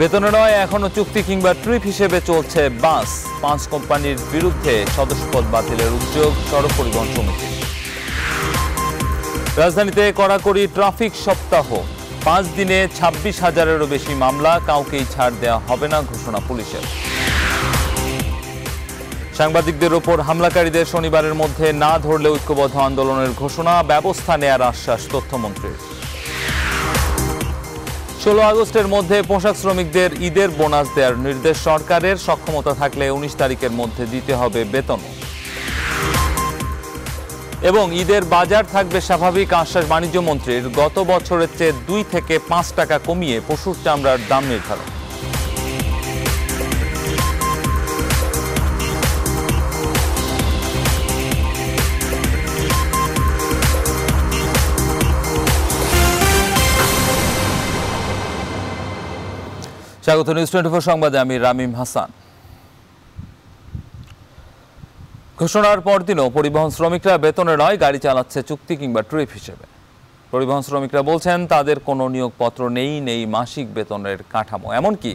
বেতনে নয় এখনও চুক্তি কিংবা ট্রিপ হিসেবে চলছে বাস। পাঁচ কোম্পানির বিরুদ্ধে সদস্যপদ বাতিলের উদ্যোগ সড়ক পরিবহন সমিতি রাজধানীতে কড়াকড়ি ট্রাফিক সপ্তাহ। পাঁচ দিনে ছাব্বিশ হাজারেরও বেশি মামলা, কাউকেই ছাড় দেওয়া হবে না ঘোষণা পুলিশের। সাংবাদিকদের ওপর হামলাকারীদের শনিবারের মধ্যে না ধরলে ঐক্যবদ্ধ আন্দোলনের ঘোষণা, ব্যবস্থা নেয়ার আশ্বাস তথ্যমন্ত্রীর। ষোলো আগস্টের মধ্যে পোশাক শ্রমিকদের ঈদের বোনাস দেওয়ার নির্দেশ সরকারের। সক্ষমতা থাকলে উনিশ তারিখের মধ্যে দিতে হবে বেতন। এবং ঈদের বাজার থাকবে স্বাভাবিক আশ্বাস বাণিজ্য মন্ত্রীর। গত বছরের চেয়ে দুই থেকে পাঁচ টাকা কমিয়ে পশুর চামড়ার দাম নির্ধারণ। স্বাগত নিউজ টোয়েন্টি ফোর সংবাদে, আমি রামিম হাসান। ঘোষণার পরদিনও পরিবহন শ্রমিকরা বেতনে নয়, গাড়ি চালাচ্ছে চুক্তি কিংবা ট্রিপ হিসেবে। পরিবহন শ্রমিকরা বলছেন, তাদের কোনো নিয়োগপত্র নেই নেই মাসিক বেতনের কাঠামো। এমনকি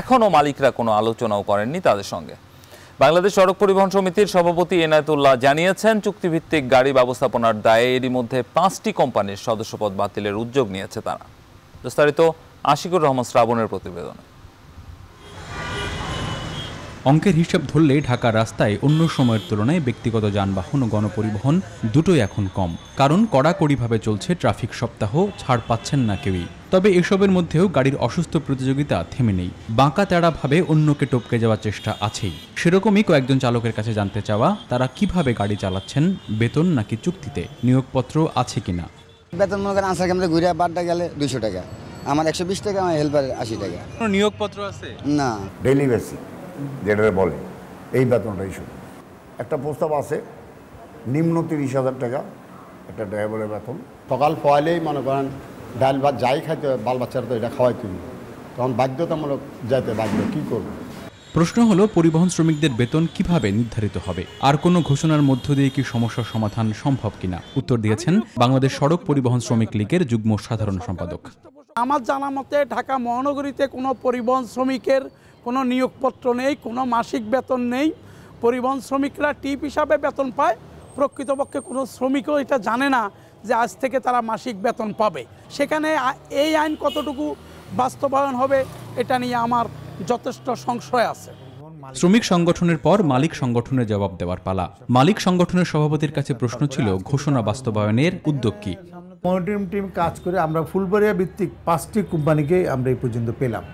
এখনও মালিকরা কোনো আলোচনাও করেননি তাদের সঙ্গে। বাংলাদেশ সড়ক পরিবহন সমিতির সভাপতি এনায়েতুল্লাহ জানিয়েছেন, চুক্তিভিত্তিক গাড়ি ব্যবস্থাপনার দায়ে এরই মধ্যে পাঁচটি কোম্পানির সদস্যপদ বাতিলের উদ্যোগ নিয়েছে তারা। বিস্তারিত আশিকুর রহমান শ্রাবণের প্রতিবেদনে। অঙ্কের হিসাব ধরলে ঢাকার রাস্তায় অন্য সময়ের তুলনায় ব্যক্তিগত যানবাহন ও গণপরিবহন দুটোই এখন কম। কারণ কড়াকড়িভাবে চলছে ট্রাফিক সপ্তাহ ছাড় পাচ্ছেন না কেউই। তবে এসবের মধ্যেও গাড়ির অসুস্থ প্রতিযোগিতা থেমে নেই। বাঁকা তেড়াভাবে অন্যকে টপকে যাওয়ার চেষ্টা আছেই। সেরকমই কয়েকজন চালকের কাছে জানতে চাওয়া তারা কীভাবে গাড়ি চালাচ্ছেন বেতন নাকি চুক্তিতে? নিয়োগপত্র আছে কিনা? বেতন মনে করেন আনসার ক্যাম্পে ঘুরে বারটা গেলে দুশো টাকা। আমার একশো বিশ টাকা আমার হেল্পারের আশি টাকা। নিয়োগপত্র আছে? না। Daily basic. যেটা বলে। এই বেতনটাই শুধু। একটা প্রস্তাব আছে নিম্ন তিরিশ হাজার টাকা একটা ড্রাইভারের বেতন। সকাল পয়লেই মনে করেন ডাল ভাত যাই খাইতে বাল বাচ্চারা তো এটা খাওয়াই তুমি তখন বাধ্যতামূলক যাইতে বাধ্য কী করব? প্রশ্ন হলো পরিবহন শ্রমিকদের বেতন কীভাবে নির্ধারিত হবে? আর কোনো ঘোষণার মধ্য দিয়ে কি সমস্যার সমাধান সম্ভব কিনা? উত্তর দিয়েছেন বাংলাদেশ সড়ক পরিবহন শ্রমিক লীগের যুগ্ম সাধারণ সম্পাদক। আমার জানা মতে ঢাকা মহানগরীতে কোনো পরিবহন শ্রমিকের কোনো নিয়োগপত্র নেই কোনো মাসিক বেতন নেই। পরিবহন শ্রমিকরা টিপ হিসাবে বেতন পায় প্রকৃতপক্ষে কোনো শ্রমিকও এটা জানে না যে আজ থেকে তারা মাসিক বেতন পাবে। সেখানে এই আইন কতটুকু বাস্তবায়ন হবে এটা নিয়ে আমার যথেষ্ট সংশয় আছে। শ্রমিক সংগঠনের পর মালিক সংগঠনের জবাব দেওয়ার পালা। মালিক সংগঠনের সভাপতির কাছে প্রশ্ন ছিল ঘোষণা বাস্তবায়নের উদ্যোগ কি? মনিটরিং টিম কাজ করে আমরা ফুলবাড়িয়া ভিত্তিক পাঁচটি কোম্পানিকে আমরা এই পর্যন্ত পেলাম।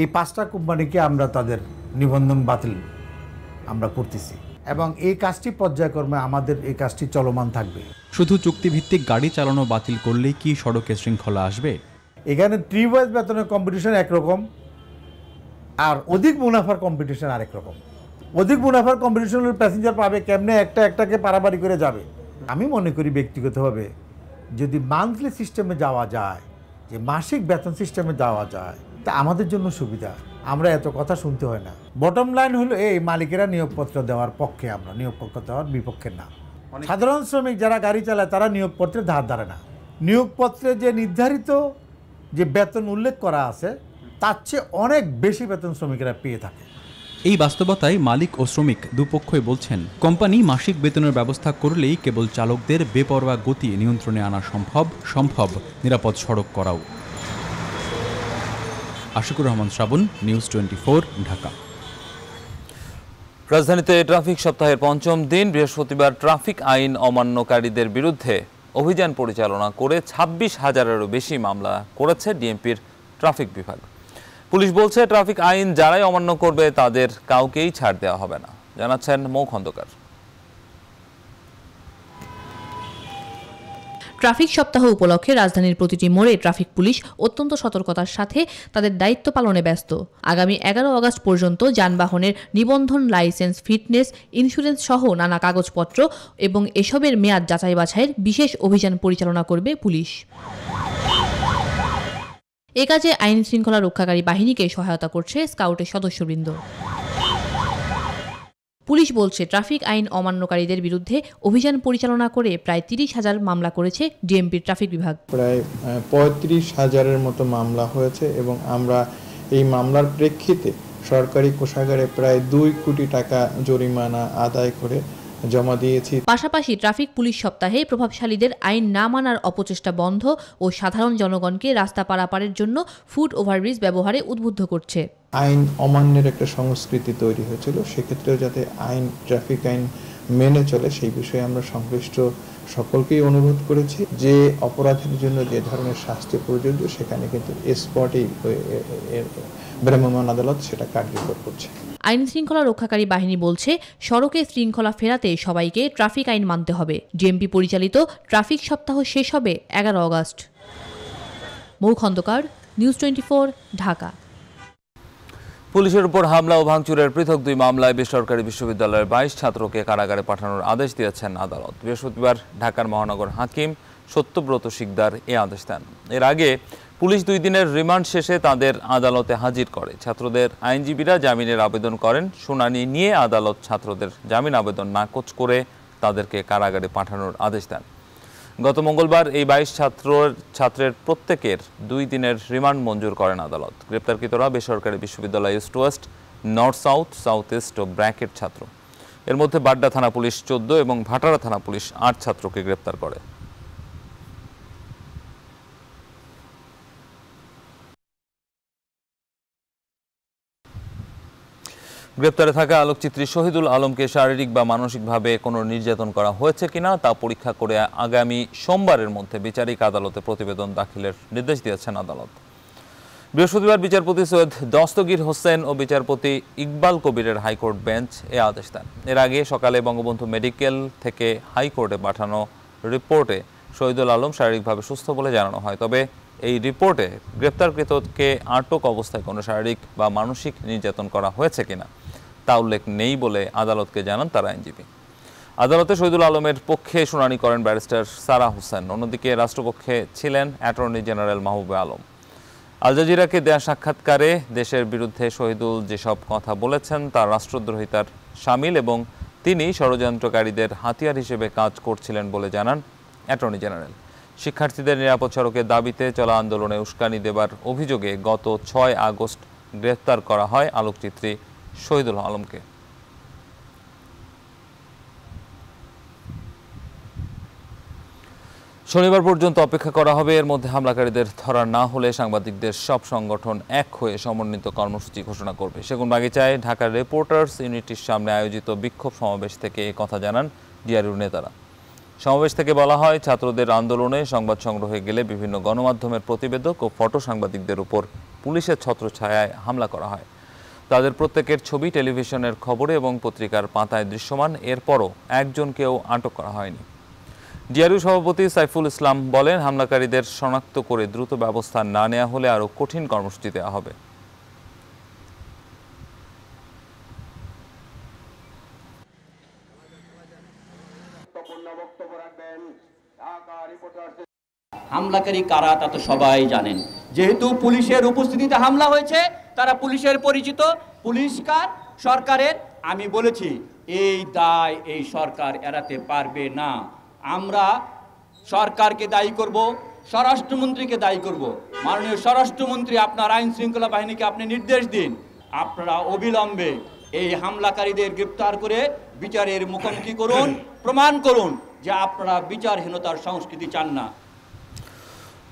এই পাঁচটা কোম্পানিকে আমরা তাদের নিবন্ধন বাতিল আমরা করতেছি। এবং এই কাজটি পর্যায়ক্রমে আমাদের এই কাজটি চলমান থাকবে। শুধু চুক্তিভিত্তিক গাড়ি চালানো বাতিল করলেই কি সড়কে শৃঙ্খলা আসবে? এখানে থ্রি ওয়াইজ বেতনের কম্পিটিশন একরকম আর অধিক মুনাফার কম্পিটিশন আরেক রকম। অধিক মুনাফার কম্পিটিশন প্যাসেঞ্জার পাবে কেমনে? একটা একটাকে পারাবারি করে যাবে। আমি মনে করি ব্যক্তিগতভাবে যদি মান্থলি সিস্টেমে যাওয়া যায় যে মাসিক বেতন সিস্টেমে যাওয়া যায় তা আমাদের জন্য সুবিধা। আমরা এত কথা শুনতে হয় না। বটম লাইন হলো এই মালিকেরা নিয়োগপত্র দেওয়ার পক্ষে আমরা। নিয়োগপত্র দেওয়ার বিপক্ষে না। সাধারণ শ্রমিক যারা গাড়ি চালায় তারা নিয়োগপত্রের ধার ধারে না। নিয়োগপত্রে যে নির্ধারিত যে বেতন উল্লেখ করা আছে তার চেয়ে অনেক বেশি বেতন শ্রমিকেরা পেয়ে থাকে। এই বাস্তবতায় মালিক ও শ্রমিক দুপক্ষই বলছেন কোম্পানি মাসিক বেতনের ব্যবস্থা করলেই কেবল চালকদের বেপরোয়া গতি নিয়ন্ত্রণে আনা সম্ভব সম্ভব নিরাপদ সড়ক করাও। Ashiqur Rahman Shrabon news twenty Dhaka. রাজধানীতে ট্রাফিক সপ্তাহের পঞ্চম দিন, বৃহস্পতিবার ট্রাফিক আইন অমান্যকারীদের বিরুদ্ধে অভিযান পরিচালনা করে ছাব্বিশ হাজারেরও বেশি মামলা করেছে ডিএমপির ট্রাফিক বিভাগ। পুলিশ বলছে, ট্রাফিক আইন যারাই অমান্য করবে, তাদের কাউকেই ছাড় দেওয়া হবে না। জানাচ্ছেন মৌ খন্দকার ট্রাফিক সপ্তাহ উপলক্ষে রাজধানীর প্রতিটি মোড়ে ট্রাফিক পুলিশ অত্যন্ত সতর্কতার সাথে তাদের দায়িত্ব পালনে ব্যস্ত। আগামী এগারো আগস্ট পর্যন্ত যানবাহনের নিবন্ধন, লাইসেন্স, ফিটনেস, ইন্স্যুরেন্স সহ নানা কাগজপত্র এবং এসবের মেয়াদ যাচাই বাছাইয়ের বিশেষ অভিযান পরিচালনা করবে পুলিশ। এ কাজে আইন শৃঙ্খলা রক্ষাকারী বাহিনীকে সহায়তা করছে স্কাউটের সদস্যবৃন্দ। পুলিশ বলছে, ট্রাফিক আইন অমান্যকারীদের বিরুদ্ধে অভিযান পরিচালনা করে প্রায় তিরিশ হাজার মামলা করেছে ডিএমপির ট্রাফিক বিভাগ। প্রায় পঁয়ত্রিশ হাজারের মতো মামলা হয়েছে এবং আমরা এই মামলার প্রেক্ষিতে সরকারি কোষাগারে প্রায় দুই কোটি টাকা জরিমানা আদায় করে জমা দিয়েছি। পাশাপাশি ট্রাফিক পুলিশ সপ্তাহে প্রভাবশালীদের আইন না মানার অপচেষ্টা বন্ধ ও সাধারণ জনগণকে রাস্তা পারাপারের জন্য ফুট ওভারব্রিজ ব্যবহারে উদ্বুদ্ধ করছে। আইন অমান্যের একটা সংস্কৃতি তৈরি হয়েছিল সেক্ষেত্রেও যাতে আইন ট্রাফিক আইন মেনে চলে সেই বিষয়ে আমরা সংশ্লিষ্ট সকলকেই অনুরোধ করেছি যে অপরাধের জন্য যে ধরনের শাস্তি প্রযোজ্য সেখানে কিন্তু স্পটেই ভ্রাম্যমাণ আদালত সেটা কার্যকর করছে। আইন শৃঙ্খলা রক্ষাকারী বাহিনী বলছে, সড়কে শৃঙ্খলা ফেরাতে সবাইকে ট্রাফিক আইন মানতে হবে। ডিএমপি পরিচালিত ট্রাফিক সপ্তাহ শেষ হবে এগারো August Mou Khandakar news twenty Dhaka. পুলিশের উপর হামলা ও ভাঙচুরের পৃথক দুই মামলায় বেসরকারি বিশ্ববিদ্যালয়ের বাইশ ছাত্রকে কারাগারে পাঠানোর আদেশ দিয়েছেন আদালত। বৃহস্পতিবার ঢাকার মহানগর হাকিম সত্যব্রত শিকদার এ আদেশ দেন। এর আগে পুলিশ দুই দিনের রিমান্ড শেষে তাদের আদালতে হাজির করে। ছাত্রদের আইনজীবীরা জামিনের আবেদন করেন। শুনানি নিয়ে আদালত ছাত্রদের জামিন আবেদন নাকচ করে তাদেরকে কারাগারে পাঠানোর আদেশ দেন। গত মঙ্গলবার এই বাইশ ছাত্র, ছাত্রের প্রত্যেকের দুই দিনের রিমান্ড মঞ্জুর করেন আদালত। গ্রেপ্তারকৃতরা বেসরকারি বিশ্ববিদ্যালয় east west, north south south east ও ব্র্যাকেট ছাত্র। এর মধ্যে বাড্ডা থানা পুলিশ চোদ্দ এবং ভাটারা থানা পুলিশ আট ছাত্রকে গ্রেপ্তার করে। গ্রেপ্তারে থাকা আলোকচিত্রী শহীদুল আলমকে শারীরিক বা মানসিকভাবে কোনো নির্যাতন করা হয়েছে কিনা তা পরীক্ষা করে আগামী সোমবারের মধ্যে বিচারিক আদালতে প্রতিবেদন দাখিলের নির্দেশ দিয়েছেন আদালত। বৃহস্পতিবার বিচারপতি সৈয়দ দস্তগীর হোসেন ও বিচারপতি ইকবাল কবিরের হাইকোর্ট বেঞ্চ এ আদেশ দেন। এর আগে সকালে বঙ্গবন্ধু মেডিকেল থেকে হাইকোর্টে পাঠানো রিপোর্টে শহীদুল আলম শারীরিকভাবে সুস্থ বলে জানানো হয়। তবে এই রিপোর্টে গ্রেপ্তারকৃতকে আটক অবস্থায় কোনো শারীরিক বা মানসিক নির্যাতন করা হয়েছে কিনা তা উল্লেখ নেই বলে আদালতকে জানান তার আইনজীবী। আদালতে শহীদুল আলমের পক্ষে শুনানি করেন ব্যারিস্টার সারা হোসেন, অন্যদিকে রাষ্ট্রপক্ষে ছিলেন অ্যাটর্নি জেনারেল মাহবুবে আলম। আল জাজিরাকে দেয়া সাক্ষাৎকারে দেশের বিরুদ্ধে শহীদুল যেসব কথা বলেছেন তার রাষ্ট্রদ্রোহিতার সামিল এবং তিনি ষড়যন্ত্রকারীদের হাতিয়ার হিসেবে কাজ করছিলেন বলে জানান অ্যাটর্নি জেনারেল। শিক্ষার্থীদের নিরাপদ সড়কের দাবিতে চলা আন্দোলনে উস্কানি দেবার অভিযোগে গত ছয় আগস্ট গ্রেফতার করা হয় আলোকচিত্রী শহীদুল আলমকে। শনিবার পর্যন্ত অপেক্ষা করা হবে। এর মধ্যে হামলাকারীদের ধরা না হলে সাংবাদিকদের সব সংগঠন এক হয়ে সমন্বিত কর্মসূচি ঘোষণা করবে। সেগুনবাগিচায় ঢাকার রিপোর্টার্স ইউনিটির সামনে আয়োজিত বিক্ষোভ সমাবেশ থেকে এ কথা জানান ডিআরইউর নেতারা। সমাবেশ থেকে বলা হয়, ছাত্রদের আন্দোলনে সংবাদ সংগ্রহে গেলে বিভিন্ন গণমাধ্যমের প্রতিবেদক ও ফটো সাংবাদিকদের উপর পুলিশের ছত্রছায়ায় হামলা করা হয়। তাদের প্রত্যেকের ছবি, টেলিভিশনের খবরে এবং পত্রিকার পাতায় দৃশ্যমান। এরপরও একজনকেও আটক করা হয়নি। ডিআরইউ সভাপতি সাইফুল ইসলাম বলেন, হামলাকারীদের শনাক্ত করে দ্রুত ব্যবস্থা না নেওয়া হলে আরও কঠিন কর্মসূচি দেওয়া হবে। হামলাকারী কারা তা তো সবাই জানেন। যেহেতু পুলিশের উপস্থিতিতে হামলা হয়েছে তারা পুলিশের পরিচিত, পুলিশ কার? সরকারের। আমি বলেছি, এই দায় এই সরকার এড়াতে পারবে না। আমরা সরকারকে দায়ী করব, স্বরাষ্ট্রমন্ত্রীকে দায়ী করব। মাননীয় স্বরাষ্ট্রমন্ত্রী, আপনার আইন শৃঙ্খলা বাহিনীকে আপনি নির্দেশ দিন। আপনারা অবিলম্বে এই হামলাকারীদের গ্রেপ্তার করে বিচারের মুখোমুখি করুন, প্রমাণ করুন যে আপনারা বিচারহীনতার সংস্কৃতি চান না।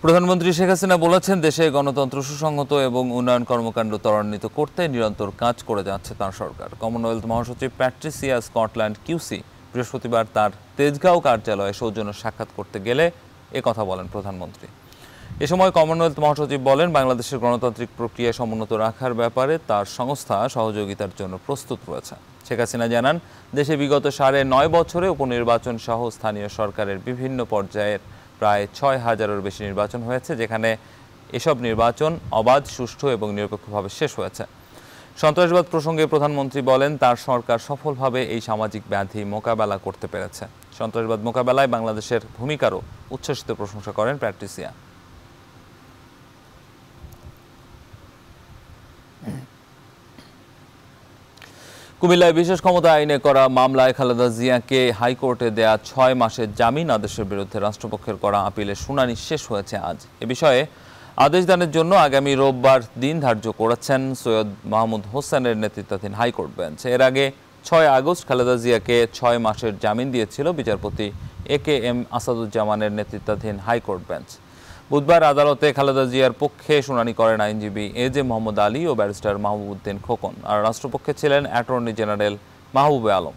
প্রধানমন্ত্রী শেখ হাসিনা বলেছেন, দেশে গণতন্ত্র সুসংহত এবং উন্নয়ন কর্মকাণ্ড ত্বরান্বিত করতে নিরন্তর কাজ করে যাচ্ছে তার সরকার। কমনওয়েলথ মহাসচিব প্যাট্রিসিয়া স্কটল্যান্ড কিউসি বৃহস্পতিবার তার তেজগাঁও কার্যালয়ে সৌজন্য সাক্ষাৎ করতে গেলে এ কথা বলেন প্রধানমন্ত্রী। এ সময় কমনওয়েলথ মহাসচিব বলেন, বাংলাদেশের গণতান্ত্রিক প্রক্রিয়া সমুন্নত রাখার ব্যাপারে তার সংস্থা সহযোগিতার জন্য প্রস্তুত রয়েছে। শেখ হাসিনা জানান, দেশে বিগত সাড়ে নয় বছরে উপনির্বাচন সহ স্থানীয় সরকারের বিভিন্ন পর্যায়ের প্রায় ছয় হাজারের বেশি নির্বাচন হয়েছে, যেখানে এসব নির্বাচন অবাধ, সুষ্ঠু এবং নিরপেক্ষভাবে শেষ হয়েছে। সন্ত্রাসবাদ প্রসঙ্গে প্রধানমন্ত্রী বলেন, তার সরকার সফলভাবে এই সামাজিক ব্যাধি মোকাবেলা করতে পেরেছে। সন্ত্রাসবাদ মোকাবেলায় বাংলাদেশের ভূমিকারও উচ্ছ্বসিত প্রশংসা করেন প্যাট্রিসিয়া কুমিল্লায় বিশেষ ক্ষমতা আইনে করা মামলায় খালেদা জিয়াকে হাইকোর্টে দেয়া ছয় মাসের জামিন আদেশের বিরুদ্ধে রাষ্ট্রপক্ষের করা আপিলের শুনানি শেষ হয়েছে আজ। এ বিষয়ে আদেশ দানের জন্য আগামী রোববার দিন ধার্য করেছেন সৈয়দ মাহমুদ হোসেনের নেতৃত্বাধীন হাইকোর্ট বেঞ্চ। এর আগে ছয় আগস্ট খালেদা জিয়াকে ছয় মাসের জামিন দিয়েছিল বিচারপতি এ কে এম আসাদুজ্জামানের নেতৃত্বাধীন হাইকোর্ট বেঞ্চ। বুধবার আদালতে খালেদা জিয়ার পক্ষে শুনানি করেন আইনজীবী এ জে মোহাম্মদ আলী ও ব্যারিস্টার মাহবুবউদ্দিন খোকন আর রাষ্ট্রপক্ষে ছিলেন অ্যাটর্নি জেনারেল মাহবুবে আলম।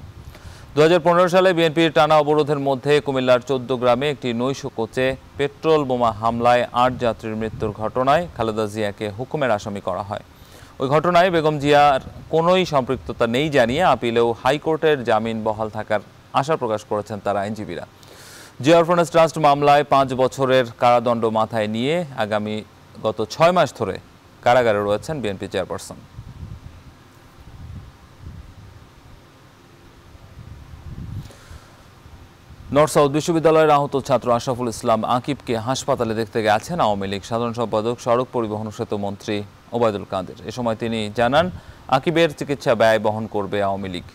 দু হাজার পনেরো সালে বিএনপির টানা অবরোধের মধ্যে কুমিল্লার চোদ্দ গ্রামে একটি নৈশ কোচে পেট্রোল বোমা হামলায় আট যাত্রীর মৃত্যুর ঘটনায় খালেদা জিয়াকে হুকুমের আসামি করা হয়। ওই ঘটনায় বেগম জিয়ার কোনোই সম্পৃক্ততা নেই জানিয়ে আপিলেও হাইকোর্টের জামিন বহাল থাকার আশা প্রকাশ করেছেন তার আইনজীবীরা। জিয়া অরফানেজ ট্রাস্ট মামলায় পাঁচ বছরের কারাদণ্ড মাথায় নিয়ে আগামী গত ছয় মাস ধরে কারাগারে রয়েছেন বিএনপি চেয়ারপারসন। নর্থ সাউথ বিশ্ববিদ্যালয়ের আহত ছাত্র আশরাফুল ইসলাম আকিবকে হাসপাতালে দেখতে গেছেন আওয়ামী লীগ সাধারণ সম্পাদক, সড়ক পরিবহন সেতু মন্ত্রী ওবায়দুল কাদের। এ সময় তিনি জানান, আকিবের চিকিৎসা ব্যয় বহন করবে আওয়ামী লীগ।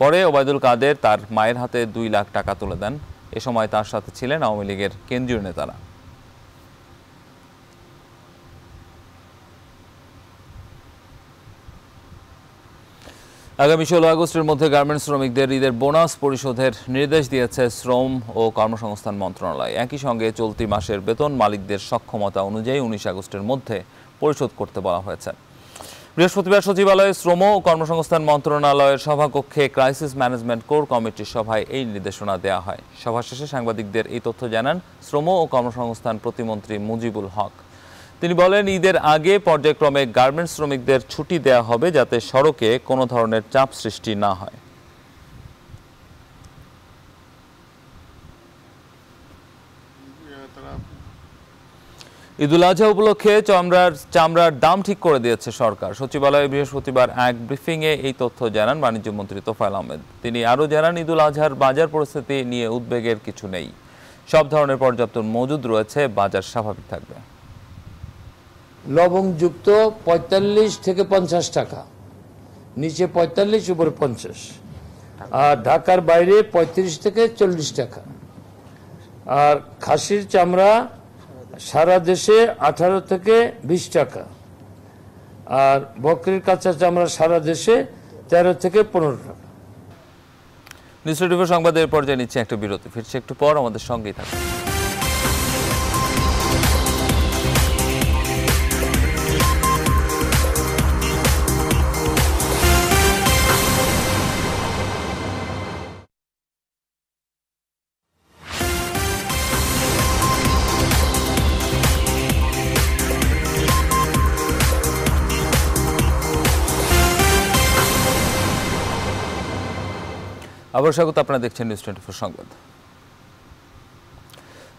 পরে ওবায়দুল কাদের তার মায়ের হাতে দুই লাখ টাকা তুলে দেন। এ সময় তার সাথে ছিলেন আওয়ামী লীগের কেন্দ্রীয় নেতারা। আগামী ষোলো আগস্টের মধ্যে গার্মেন্টস শ্রমিকদের ঈদের বোনাস পরিশোধের নির্দেশ দিয়েছে শ্রম ও কর্মসংস্থান মন্ত্রণালয়। একই সঙ্গে চলতি মাসের বেতন মালিকদের সক্ষমতা অনুযায়ী উনিশ আগস্টের মধ্যে পরিশোধ করতে বলা হয়েছে। বৃহস্পতিবার সচিবালয়ে শ্রম ও কর্মসংস্থান মন্ত্রণালয়ের সভাকক্ষে ক্রাইসিস ম্যানেজমেন্ট কোর কমিটির সভায় এই নির্দেশনা দেওয়া হয়। সভা শেষে সাংবাদিকদের এই তথ্য জানান শ্রম ও কর্মসংস্থান প্রতিমন্ত্রী মুজিবুল হক। তিনি বলেন, ঈদের আগে পর্যায়ক্রমে গার্মেন্টস শ্রমিকদের ছুটি দেওয়া হবে যাতে সড়কে কোনো ধরনের চাপ সৃষ্টি না হয়। ঈদুল আজহা উপলক্ষে চামড়ার চামড়ার দাম ঠিক করে দিয়েছে সরকার। সচিবালয়ে বৃহস্পতিবার এক ব্রিফিংয়ে এই তথ্য জানান বাণিজ্য মন্ত্রী তোফায়েল আহমেদ। তিনি আরও জানান ঈদুল আজহার বাজার পরিস্থিতি নিয়ে উদ্বেগের কিছু নেই। সব ধরনের পর্যাপ্ত মজুদ রয়েছে বাজার স্বাভাবিক থাকবে। লবণযুক্ত পঁয়তাল্লিশ থেকে পঞ্চাশ টাকা নিচে পঁয়তাল্লিশ উপরে পঞ্চাশ। আর ঢাকার বাইরে পঁয়ত্রিশ থেকে চল্লিশ টাকা। আর খাসির চামড়া সারা দেশে আঠারো থেকে বিশ টাকা। আর বকরির কাঁচা চামড়া সারা দেশে তেরো থেকে পনেরো টাকা। নিউজ সংবাদের পর্যায়ে নিচ্ছে একটা বিরতি। ফিরছে একটু পর আমাদের সঙ্গেই থাকুন। আবার স্বাগত, আপনারা দেখছেন নিউজ টোয়েন্টি ফোর সংবাদ।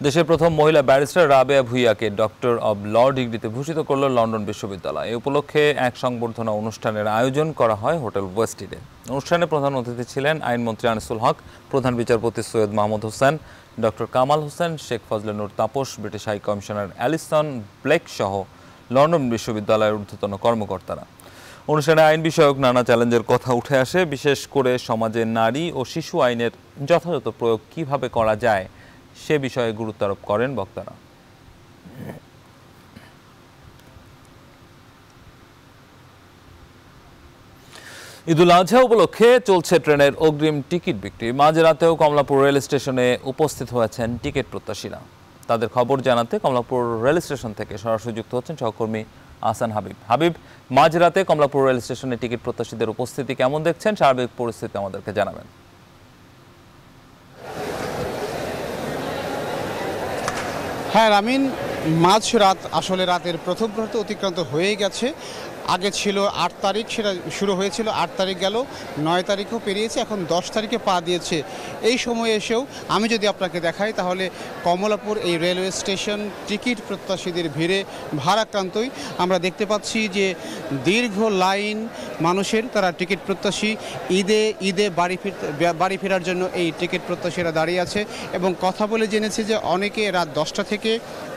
দেশের প্রথম মহিলা ব্যারিস্টার রাবেয়া ভুইয়াকে ডক্টর অব ল ডিগ্রিতে ভূষিত করল লন্ডন বিশ্ববিদ্যালয়। এই উপলক্ষে এক সংবর্ধনা অনুষ্ঠানের আয়োজন করা হয় হোটেল ওয়েস্টিডে। অনুষ্ঠানে প্রধান অতিথি ছিলেন আইনমন্ত্রী আনিসুল হক, প্রধান বিচারপতি Syed Mahmud Hossain doctor Kamal Hossain, Sheikh Fazlenoor Taposh, British high commissioner Alison Blake সহ লন্ডন বিশ্ববিদ্যালয়ের ঊর্ধ্বতন কর্মকর্তারা। অনুষ্ঠানে আইন বিষয়ক নানা চ্যালেঞ্জের কথা উঠে আসে। বিশেষ করে সমাজে নারী ও শিশু আইনের যথাযথ প্রয়োগ কীভাবে করা যায়, সে বিষয়ে গুরুত্ব আরোপ করেন বক্তারা। ঈদুল আজহা উপলক্ষে চলছে ট্রেনের অগ্রিম টিকিট বিক্রি। মাঝরাতেও কমলাপুর রেল স্টেশনে উপস্থিত হয়েছেন টিকিট প্রত্যাশীরা। তাদের খবর জানাতে কমলাপুর রেল স্টেশন থেকে সরাসরি যুক্ত হচ্ছেন সহকর্মী আসান হাবিব। হাবিব, মাঝরাতে কমলাপুর রেল স্টেশনে টিকিট প্রত্যাশীদের উপস্থিতি কেমন দেখছেন? সার্বিক পরিস্থিতি আমাদেরকে জানাবেন। হ্যাঁ রামিন মাঝ রাত আসলে রাতের প্রথম প্রহর অতিক্রান্ত হয়ে গেছে। আগে ছিল আট তারিখ, সেটা শুরু হয়েছিল, আট তারিখ গেল, নয় তারিখও পেরিয়েছে, এখন দশ তারিখে পা দিয়েছে। এই সময়ে এসেও আমি যদি আপনাকে দেখাই, তাহলে কমলাপুর এই রেলওয়ে স্টেশন টিকিট প্রত্যাশীদের ভিড়ে ভারাক্রান্তই। আমরা দেখতে পাচ্ছি যে দীর্ঘ লাইন মানুষের তারা টিকিট প্রত্যাশী। ঈদে ঈদে বাড়ি ফিরতে বাড়ি ফেরার জন্য এই টিকিট প্রত্যাশীরা দাঁড়িয়ে আছে এবং কথা বলে জেনেছে যে অনেকে রাত দশটা থেকে,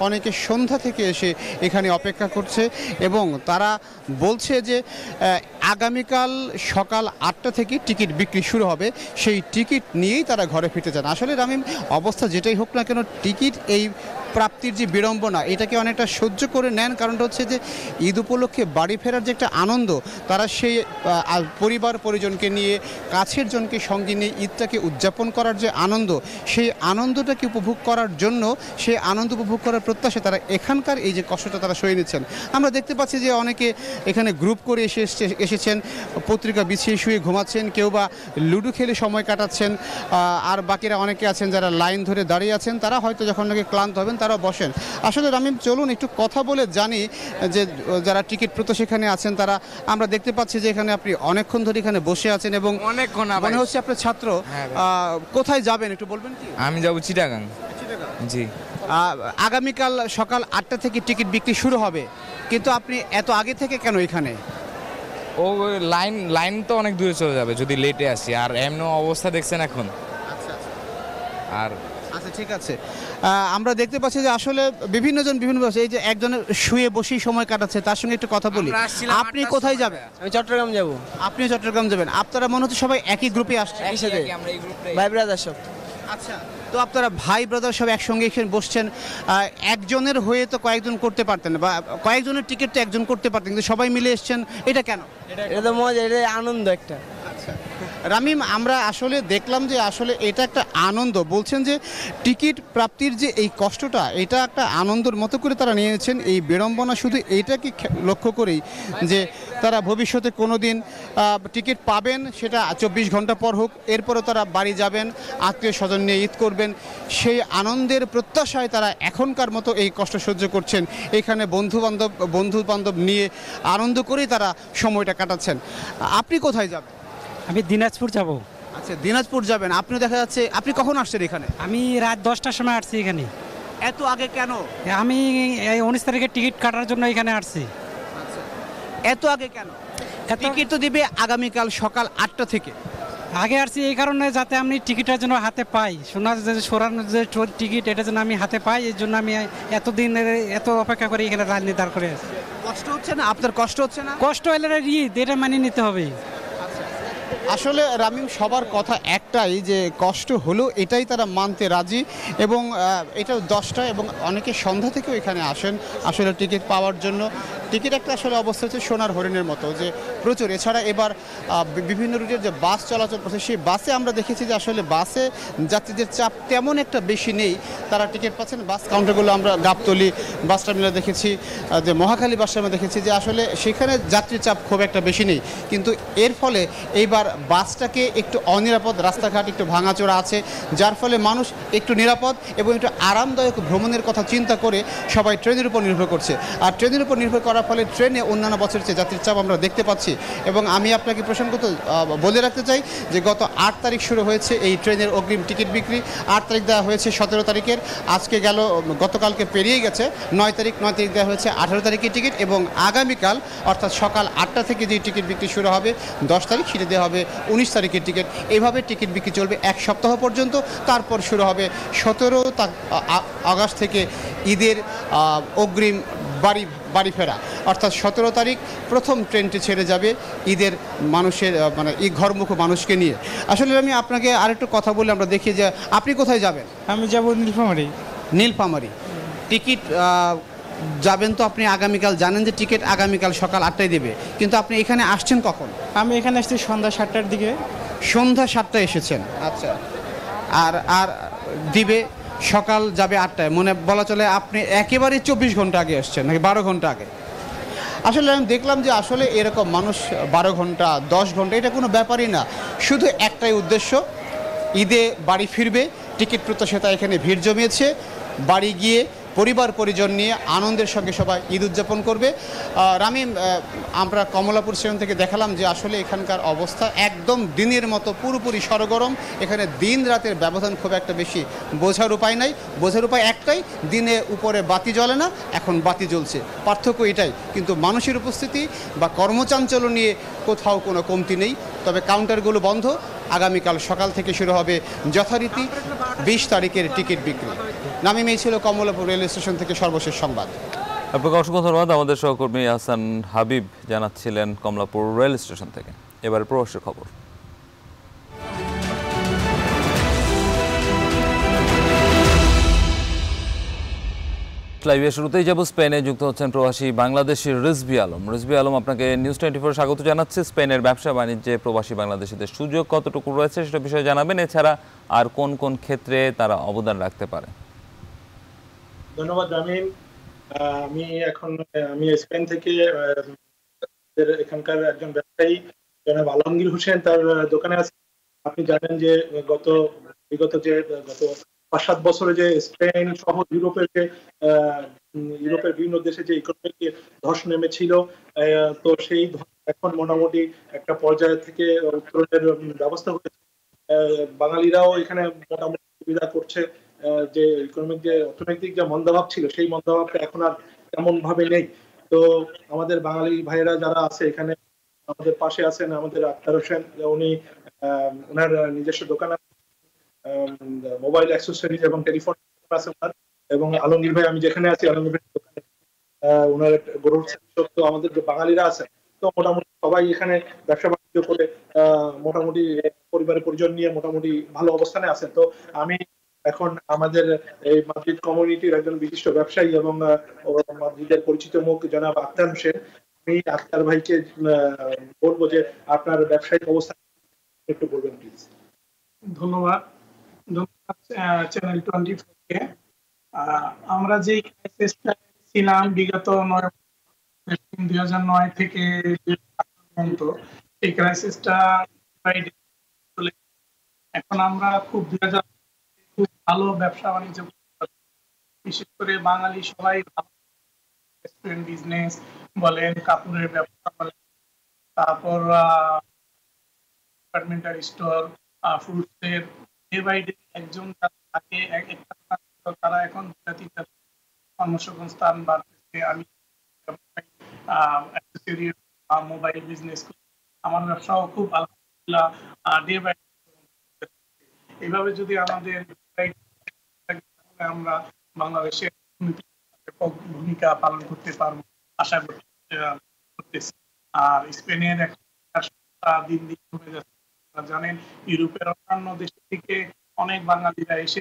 অনেকে সন্ধ্যা থেকে এসে এখানে অপেক্ষা করছে এবং তারা বলছে যে আগামীকাল সকাল আটটা থেকে টিকিট বিক্রি শুরু হবে। সেই টিকিট নিয়েই তারা ঘরে ফিরতে চান। আসলে রামিম, অবস্থা যেটাই হোক না কেন, টিকিট এই প্রাপ্তির যে বিড়ম্বনা, এটাকে অনেকটা সহ্য করে নেন। কারণটা হচ্ছে যে, ঈদ উপলক্ষে বাড়ি ফেরার যে একটা আনন্দ, তারা সেই পরিবার পরিজনকে নিয়ে, কাছের জনকে সঙ্গে নিয়ে ঈদটাকে উদযাপন করার যে আনন্দ, সেই আনন্দটাকে উপভোগ করার জন্য, সেই আনন্দ উপভোগ করার প্রত্যাশা তারা এখানকার এই যে কষ্টটা তারা সয়ে নিচ্ছেন। আমরা দেখতে পাচ্ছি যে অনেকে এখানে গ্রুপ করে এসে এসছে- এসেছেন, পত্রিকা বিছিয়ে শুয়ে ঘুমাচ্ছেন, কেউ বা লুডো খেলে সময় কাটাচ্ছেন আর বাকিরা অনেকে আছেন যারা লাইন ধরে দাঁড়িয়ে আছেন, তারা হয়তো যখন নাকি ক্লান্ত হবেন, তারা বসেন। আসলে রামিম চলুন একটু কথা বলে জানি যে যারা টিকিট প্রত সেখানে আছেন তারা আমরা দেখতে পাচ্ছি যে এখানে আপনি অনেকক্ষণ ধরে এখানে বসে আছেন এবং অনেকক্ষণ মনে হচ্ছে আপনার ছাত্র হ্যাঁ কোথায় যাবেন একটু বলবেন কি? আমি যাব চিটাগাং। জি। আগামীকাল সকাল আটটা থেকে টিকিট বিক্রি শুরু হবে কিন্তু আপনি এত আগে থেকে কেন এখানে? ও লাইন লাইন তো অনেক দূরে চলে যাবে যদি লেটে আসি। আর এমন অবস্থা দেখছেন এখন। আর আচ্ছা ঠিক আছে। আমরা দেখতে পাচ্ছি যে আসলে বিভিন্ন জন বিভিন্ন এই যে একজনের শুয়ে বসেই সময় কাটাচ্ছে তার সঙ্গে একটু কথা বলি। আপনি কোথায় যাবেন? আমি চট্টগ্রাম যাব। আপনি চট্টগ্রাম যাবেন। আপনারা মনে হচ্ছে সবাই একই গ্রুপে আসছেন। একই সাথে। আমরা এই গ্রুপটাই ভাই ব্রাদার সব। আচ্ছা তো আপনারা ভাই ব্রাদার সব একসঙ্গে এখানে বসছেন। একজনের হয়ে তো কয়েকজন করতে পারতেন বা কয়েকজনের টিকিট তো একজন করতে পারতেন কিন্তু সবাই মিলে এসছেন এটা কেন? এটা তো মজা এটা আনন্দ একটা। রামিম, আমরা আসলে দেখলাম যে আসলে এটা একটা আনন্দ। বলছেন যে টিকিট প্রাপ্তির যে এই কষ্টটা, এটা একটা আনন্দের মতো করে তারা নিয়েছেন এই বিড়ম্বনা। শুধু এইটাকে লক্ষ্য করেই যে তারা ভবিষ্যতে কোনো দিন টিকিট পাবেন, সেটা চব্বিশ ঘণ্টা পর হোক, এরপরও তারা বাড়ি যাবেন, আত্মীয় স্বজন নিয়ে ঈদ করবেন। সেই আনন্দের প্রত্যাশায় তারা এখনকার মতো এই কষ্ট সহ্য করছেন। এখানে বন্ধু বান্ধব বন্ধু বান্ধব নিয়ে আনন্দ করেই তারা সময়টা কাটাচ্ছেন। আপনি কোথায় যাবেন? আমি দিনাজপুর যাব। আচ্ছা দিনাজপুর যাবেন। আপনি দেখা যাচ্ছে আপনি কখন আসছেন এখানে? আমি রাত দশটার সময় আসছি এখানে। এত আগে কেন? আমি এই উনিশ তারিখে টিকিট কাটার জন্য এখানে আসছি। এত আগে কেন? টিকিট তো দিবে আগামীকাল সকাল আটটা থেকে। আগে আসছি এই কারণে যাতে আমি টিকিটের জন্য হাতে পাই। সোনার যে সোনার যে টিকিট এটা যেন আমি হাতে পাই এর জন্য আমি এতদিন এত অপেক্ষা করে এখানে লাইন দাঁড় করে আছি কষ্ট হচ্ছে না? আপনার কষ্ট হচ্ছে না? কষ্ট হলে ঈদ এটা মানিয়ে নিতে হবে। আসলে রামিম, সবার কথা একটাই যে কষ্ট হলো, এটাই তারা মানতে রাজি এবং এটা দশটা এবং অনেকে সন্ধ্যা থেকেও এখানে আসেন আসলে টিকিট পাওয়ার জন্য। টিকিট একটা আসলে অবস্থা হচ্ছে সোনার হরিণের মতো যে প্রচুর। এছাড়া এবার বিভিন্ন রুটের যে বাস চলাচল করছে, সেই বাসে আমরা দেখেছি যে আসলে বাসে যাত্রীদের চাপ তেমন একটা বেশি নেই। তারা টিকিট পাচ্ছেন, বাস কাউন্টারগুলো আমরা গাবতলি বাস টার্মিনালে দেখেছি যে মহাখালী বাস টার্মিনালে দেখেছি যে আসলে সেখানে যাত্রীর চাপ খুব একটা বেশি নেই। কিন্তু এর ফলে এইবার বাসটাকে একটু অনিরাপদ, রাস্তাঘাট একটু ভাঙাচোরা আছে, যার ফলে মানুষ একটু নিরাপদ এবং একটু আরামদায়ক ভ্রমণের কথা চিন্তা করে সবাই ট্রেনের উপর নির্ভর করছে। আর ট্রেনের উপর নির্ভর করার ফলে ট্রেনে অন্যান্য বছরের চেয়ে যাত্রীর চাপ আমরা দেখতে পাচ্ছি এবং আমি আপনাকে প্রসঙ্গত বলে রাখতে চাই যে গত আট তারিখ শুরু হয়েছে এই ট্রেনের অগ্রিম টিকিট বিক্রি। আট তারিখ দেওয়া হয়েছে সতেরো তারিখের, আজকে গেল, গতকালকে পেরিয়ে গেছে, নয় তারিখ নয় তারিখ দেওয়া হয়েছে আঠারো তারিখের টিকিট এবং আগামীকাল, অর্থাৎ সকাল আটটা থেকে যে টিকিট বিক্রি শুরু হবে, দশ তারিখ সেটা দেওয়া হবে উনিশ তারিখের টিকিট। এইভাবে টিকিট বিক্রি চলবে এক সপ্তাহ পর্যন্ত। তারপর শুরু হবে সতেরো আগস্ট থেকে ঈদের অগ্রিম বাড়ি বাড়ি ফেরা। অর্থাৎ সতেরো তারিখ প্রথম ট্রেনটি ছেড়ে যাবে ঈদের মানুষের মানে এই ঘরমুখ মানুষকে নিয়ে। আসলে আমি আপনাকে আরেকটু কথা বলে আমরা দেখি যে আপনি কোথায় যাবেন? আমি যাব নীলফামারি। নীলফামারি। টিকিট যাবেন তো আপনি আগামীকাল জানেন যে টিকিট আগামীকাল সকাল আটটায় দেবে। কিন্তু আপনি এখানে আসছেন কখন? আমি এখানে আসছি সন্ধ্যা সাতটার দিকে। সন্ধ্যা সাতটায় এসেছেন। আচ্ছা। আর আর দিবে সকাল যাবে আটটায়। মনে বলা চলে আপনি একেবারে চব্বিশ ঘণ্টা আগে এসছেন নাকি বারো ঘণ্টা আগে? আসলে আমি দেখলাম যে আসলে এরকম মানুষ বারো ঘণ্টা দশ ঘণ্টা এটা কোনো ব্যাপারই না। শুধু একটাই উদ্দেশ্য ঈদে বাড়ি ফিরবে টিকিট প্রত্যাশিতা এখানে ভিড় জমিয়েছে। বাড়ি গিয়ে পরিবার পরিজন নিয়ে আনন্দের সঙ্গে সবাই ঈদ উদযাপন করবে। রামিম আহ, আমরা কমলাপুর স্টেশন থেকে দেখালাম যে আসলে এখানকার অবস্থা একদম দিনের মতো পুরোপুরি সরগরম। এখানে দিন রাতের ব্যবধান খুব একটা বেশি বোঝার উপায় নাই। বোঝার উপায় একটাই দিনে উপরে বাতি জ্বলে না এখন বাতি জ্বলছে। পার্থক্য এটাই কিন্তু মানুষের উপস্থিতি বা কর্মচাঞ্চল্য নিয়ে কোথাও কোনো কমতি নেই। তবে কাউন্টারগুলো বন্ধ। আগামীকাল সকাল থেকে শুরু হবে যথারীতি বিশ তারিখের টিকিট বিক্রি। নামিম ছিল কমলাপুর রেল স্টেশন থেকে সর্বশেষ সংবাদ। আপনাকে অসংখ্য ধন্যবাদ। আমাদের সহকর্মী হাসান হাবিব জানাচ্ছিলেন কমলাপুর রেল স্টেশন থেকে। এবার প্রবাসের খবর। লাইভের শুরুতেই যাব স্পেনে। যুক্ত হচ্ছেন প্রবাসী বাংলাদেশি রিজবি আলম। রিজবি আলম, আপনাকে নিউজ টোয়েন্টি ফোর স্বাগত জানাচ্ছি। স্পেনের ব্যবসা বাণিজ্যে প্রবাসী বাংলাদেশিদের সুযোগ কতটুকু রয়েছে সেটা বিষয়ে জানাবেন। এছাড়া আর কোন কোন ক্ষেত্রে তারা অবদান রাখতে পারে? ধন্যবাদ জামিন আমি এখন, আমি স্পেন থেকে এখানকার একজন ব্যবসায়ী, জনাব আলমগীর হোসেন, তার দোকানে আছে। আপনি জানেন যে গত, বিগত যে, গত পাঁচ সাত বছরে যে স্পেন সহ ইউরোপের যে ইউরোপের বিভিন্ন দেশে যে ইকোনমিক ধস নেমেছিল তো সেই এখন মোটামুটি একটা পর্যায় থেকে উত্তরণের ব্যবস্থা হয়েছে। বাঙালিরাও এখানে মোটামুটি সুবিধা করছে। যে ইকোনমিক যে অর্থনৈতিক যে মন্দাভাব ছিল, সেই মন্দাভাবটা এখন আর তেমন ভাবে নেই। তো আমাদের বাঙালি ভাইয়েরা যারা আছে এখানে, আমাদের পাশে আছেন আমাদের আক্তার হোসেন, উনি ওনার নিজস্ব দোকান মোবাইল অ্যাক্সেসরিজ এবং টেলিফোন আছে ওনার, এবং আলমগীর ভাই, আমি যেখানে আছি, আলমগীর ভাই দোকানে ওনার গরুর তো আমাদের যে বাঙালিরা আছে, তো মোটামুটি সবাই এখানে ব্যবসা বাণিজ্য করে মোটামুটি পরিবারের পরিজন নিয়ে মোটামুটি ভালো অবস্থানে আছেন তো আমি এখন আমাদের এই মাদ্রিদ কমিউনিটির একজন বিশিষ্ট ব্যবসায়ী এবং মাদ্রিদের পরিচিত মুখ জনাব আক্তার হোসেন। আমি আক্তার ভাইকে বলব যে আপনার ব্যবসায়িক অবস্থা একটু বলবেন প্লিজ ধন্যবাদ। চ্যানেল টোয়েন্টি ফোরকে আমরা যে ক্রাইসিসটা ছিলাম বিগত নয় দুই হাজার নয় থেকে পর্যন্ত, এই ক্রাইসিসটা এখন আমরা খুব দুই হাজার ভালো ব্যবসা বাণিজ্য বিশেষ করে বাঙালি সবাই রেস্টুরেন্ট বিজনেস বলেন, কাপড়ের ব্যবসা বলেন, তারপর ডিপার্টমেন্টাল স্টোর ফ্রুটসের ডে বাই ডে একজন থাকে তারা এখন দুটা তিনটা কর্মসংস্থান বাড়তেছে। আমি মোবাইল বিজনেস আমার ব্যবসাও খুব আলহামদুলিল্লাহ ডে বাই এইভাবে যদি আমাদের আমরা বাংলাদেশের ভূমিকা পালন করতে পারব আশা করতে করতেছি। আর স্পেনের দিন দিন কমে যাচ্ছে। জানেন ইউরোপের অন্যান্য দেশ থেকে অনেক বাঙালিরা এসে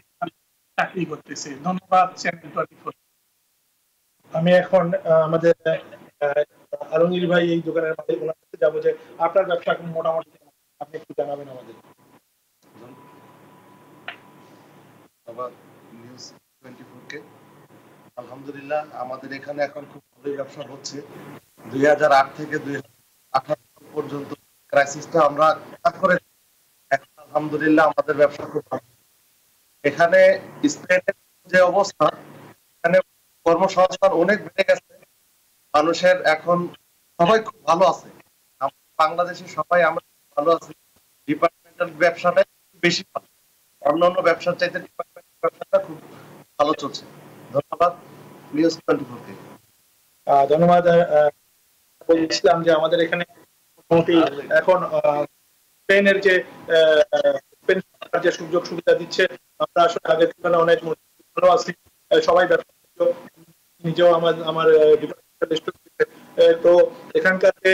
চাকরি করতেছে। ধন্যবাদ চ্যানেল টোয়েন্টি ফোর আমি এখন আহ, আমাদের আলমগীর ভাই এই দোকানের মালিক ওনার কাছে যাব যে আপনার ব্যবসা এখন মোটামুটি আপনি একটু জানাবেন আমাদের। ধন্যবাদ। আলহামদুলিল্লাহ, আমাদের এখানে এখন খুব ভালোই ব্যবসা হচ্ছে। দুই হাজার আট থেকে দুই আঠারো পর্যন্ত ক্রাইসিসটা আমরা করে এখন আলহামদুলিল্লাহ আমাদের ব্যবসা খুব ভালো। এখানে স্পেনের যে অবস্থা, এখানে কর্মসংস্থান অনেক বেড়ে গেছে। মানুষের এখন সবাই খুব ভালো আছে। বাংলাদেশে সবাই আমরা ভালো আছি। ডিপার্টমেন্টাল ব্যবসাটাই বেশি ভালো। অন্যান্য ব্যবসার চাইতে ডিপার্টমেন্টাল ব্যবসাটা খুব ভালো চলছে। ধন্যবাদ নিউজ টোয়েন্টি ধন্যবাদ বলছিলাম যে আমাদের এখানে এখন যে যে সুযোগ সুবিধা দিচ্ছে, আমরা আসলে আগের তুলনায় অনেক ভালো আছি। সবাই ব্যবসা নিজেও আমার আমার তো এখানকার যে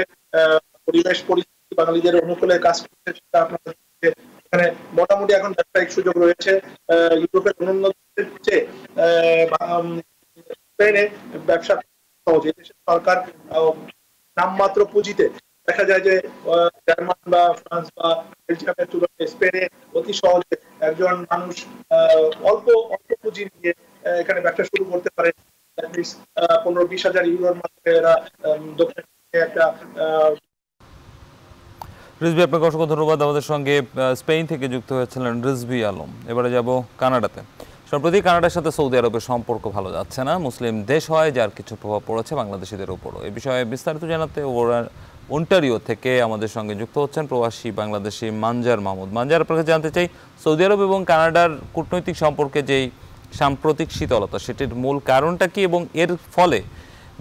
পরিবেশ পরিস্থিতি বাঙালিদের অনুকূলে কাজ করছে সেটা আপনাদের যে এখানে মোটামুটি এখন ব্যবসায়িক সুযোগ রয়েছে ইউরোপের অন্যান্য দেশের চেয়ে স্পেনে ব্যবসা সহজ দেশের সরকার নামমাত্র পুঁজিতে দেখা যায় যে জার্মান বা ফ্রান্স বা বেলজিয়ামের তুলনায় স্পেনে অতি সহজে একজন মানুষ অল্প অল্প পুঁজি নিয়ে এখানে ব্যবসা শুরু করতে পারে। পনেরো বিশ হাজার ইউরোর মাধ্যমে এরা দক্ষিণ একটা আহ, রিজবি আপনাকে অসংখ্য ধন্যবাদ। আমাদের সঙ্গে স্পেন থেকে যুক্ত হয়েছিলেন রিজবি আলম। এবারে যাব কানাডাতে। সম্প্রতি কানাডার সাথে সৌদি আরবের সম্পর্ক ভালো যাচ্ছে না। মুসলিম দেশ হয় যার কিছু প্রভাব পড়েছে বাংলাদেশিদের উপরও। এ বিষয়ে বিস্তারিত জানাতে ওন্টারিও থেকে আমাদের সঙ্গে যুক্ত হচ্ছেন প্রবাসী বাংলাদেশি মানজার মাহমুদ। মানজার, আপনাকে জানতে চাই, সৌদি আরব এবং কানাডার কূটনৈতিক সম্পর্কে যেই সাম্প্রতিক শীতলতা, সেটির মূল কারণটা কি এবং এর ফলে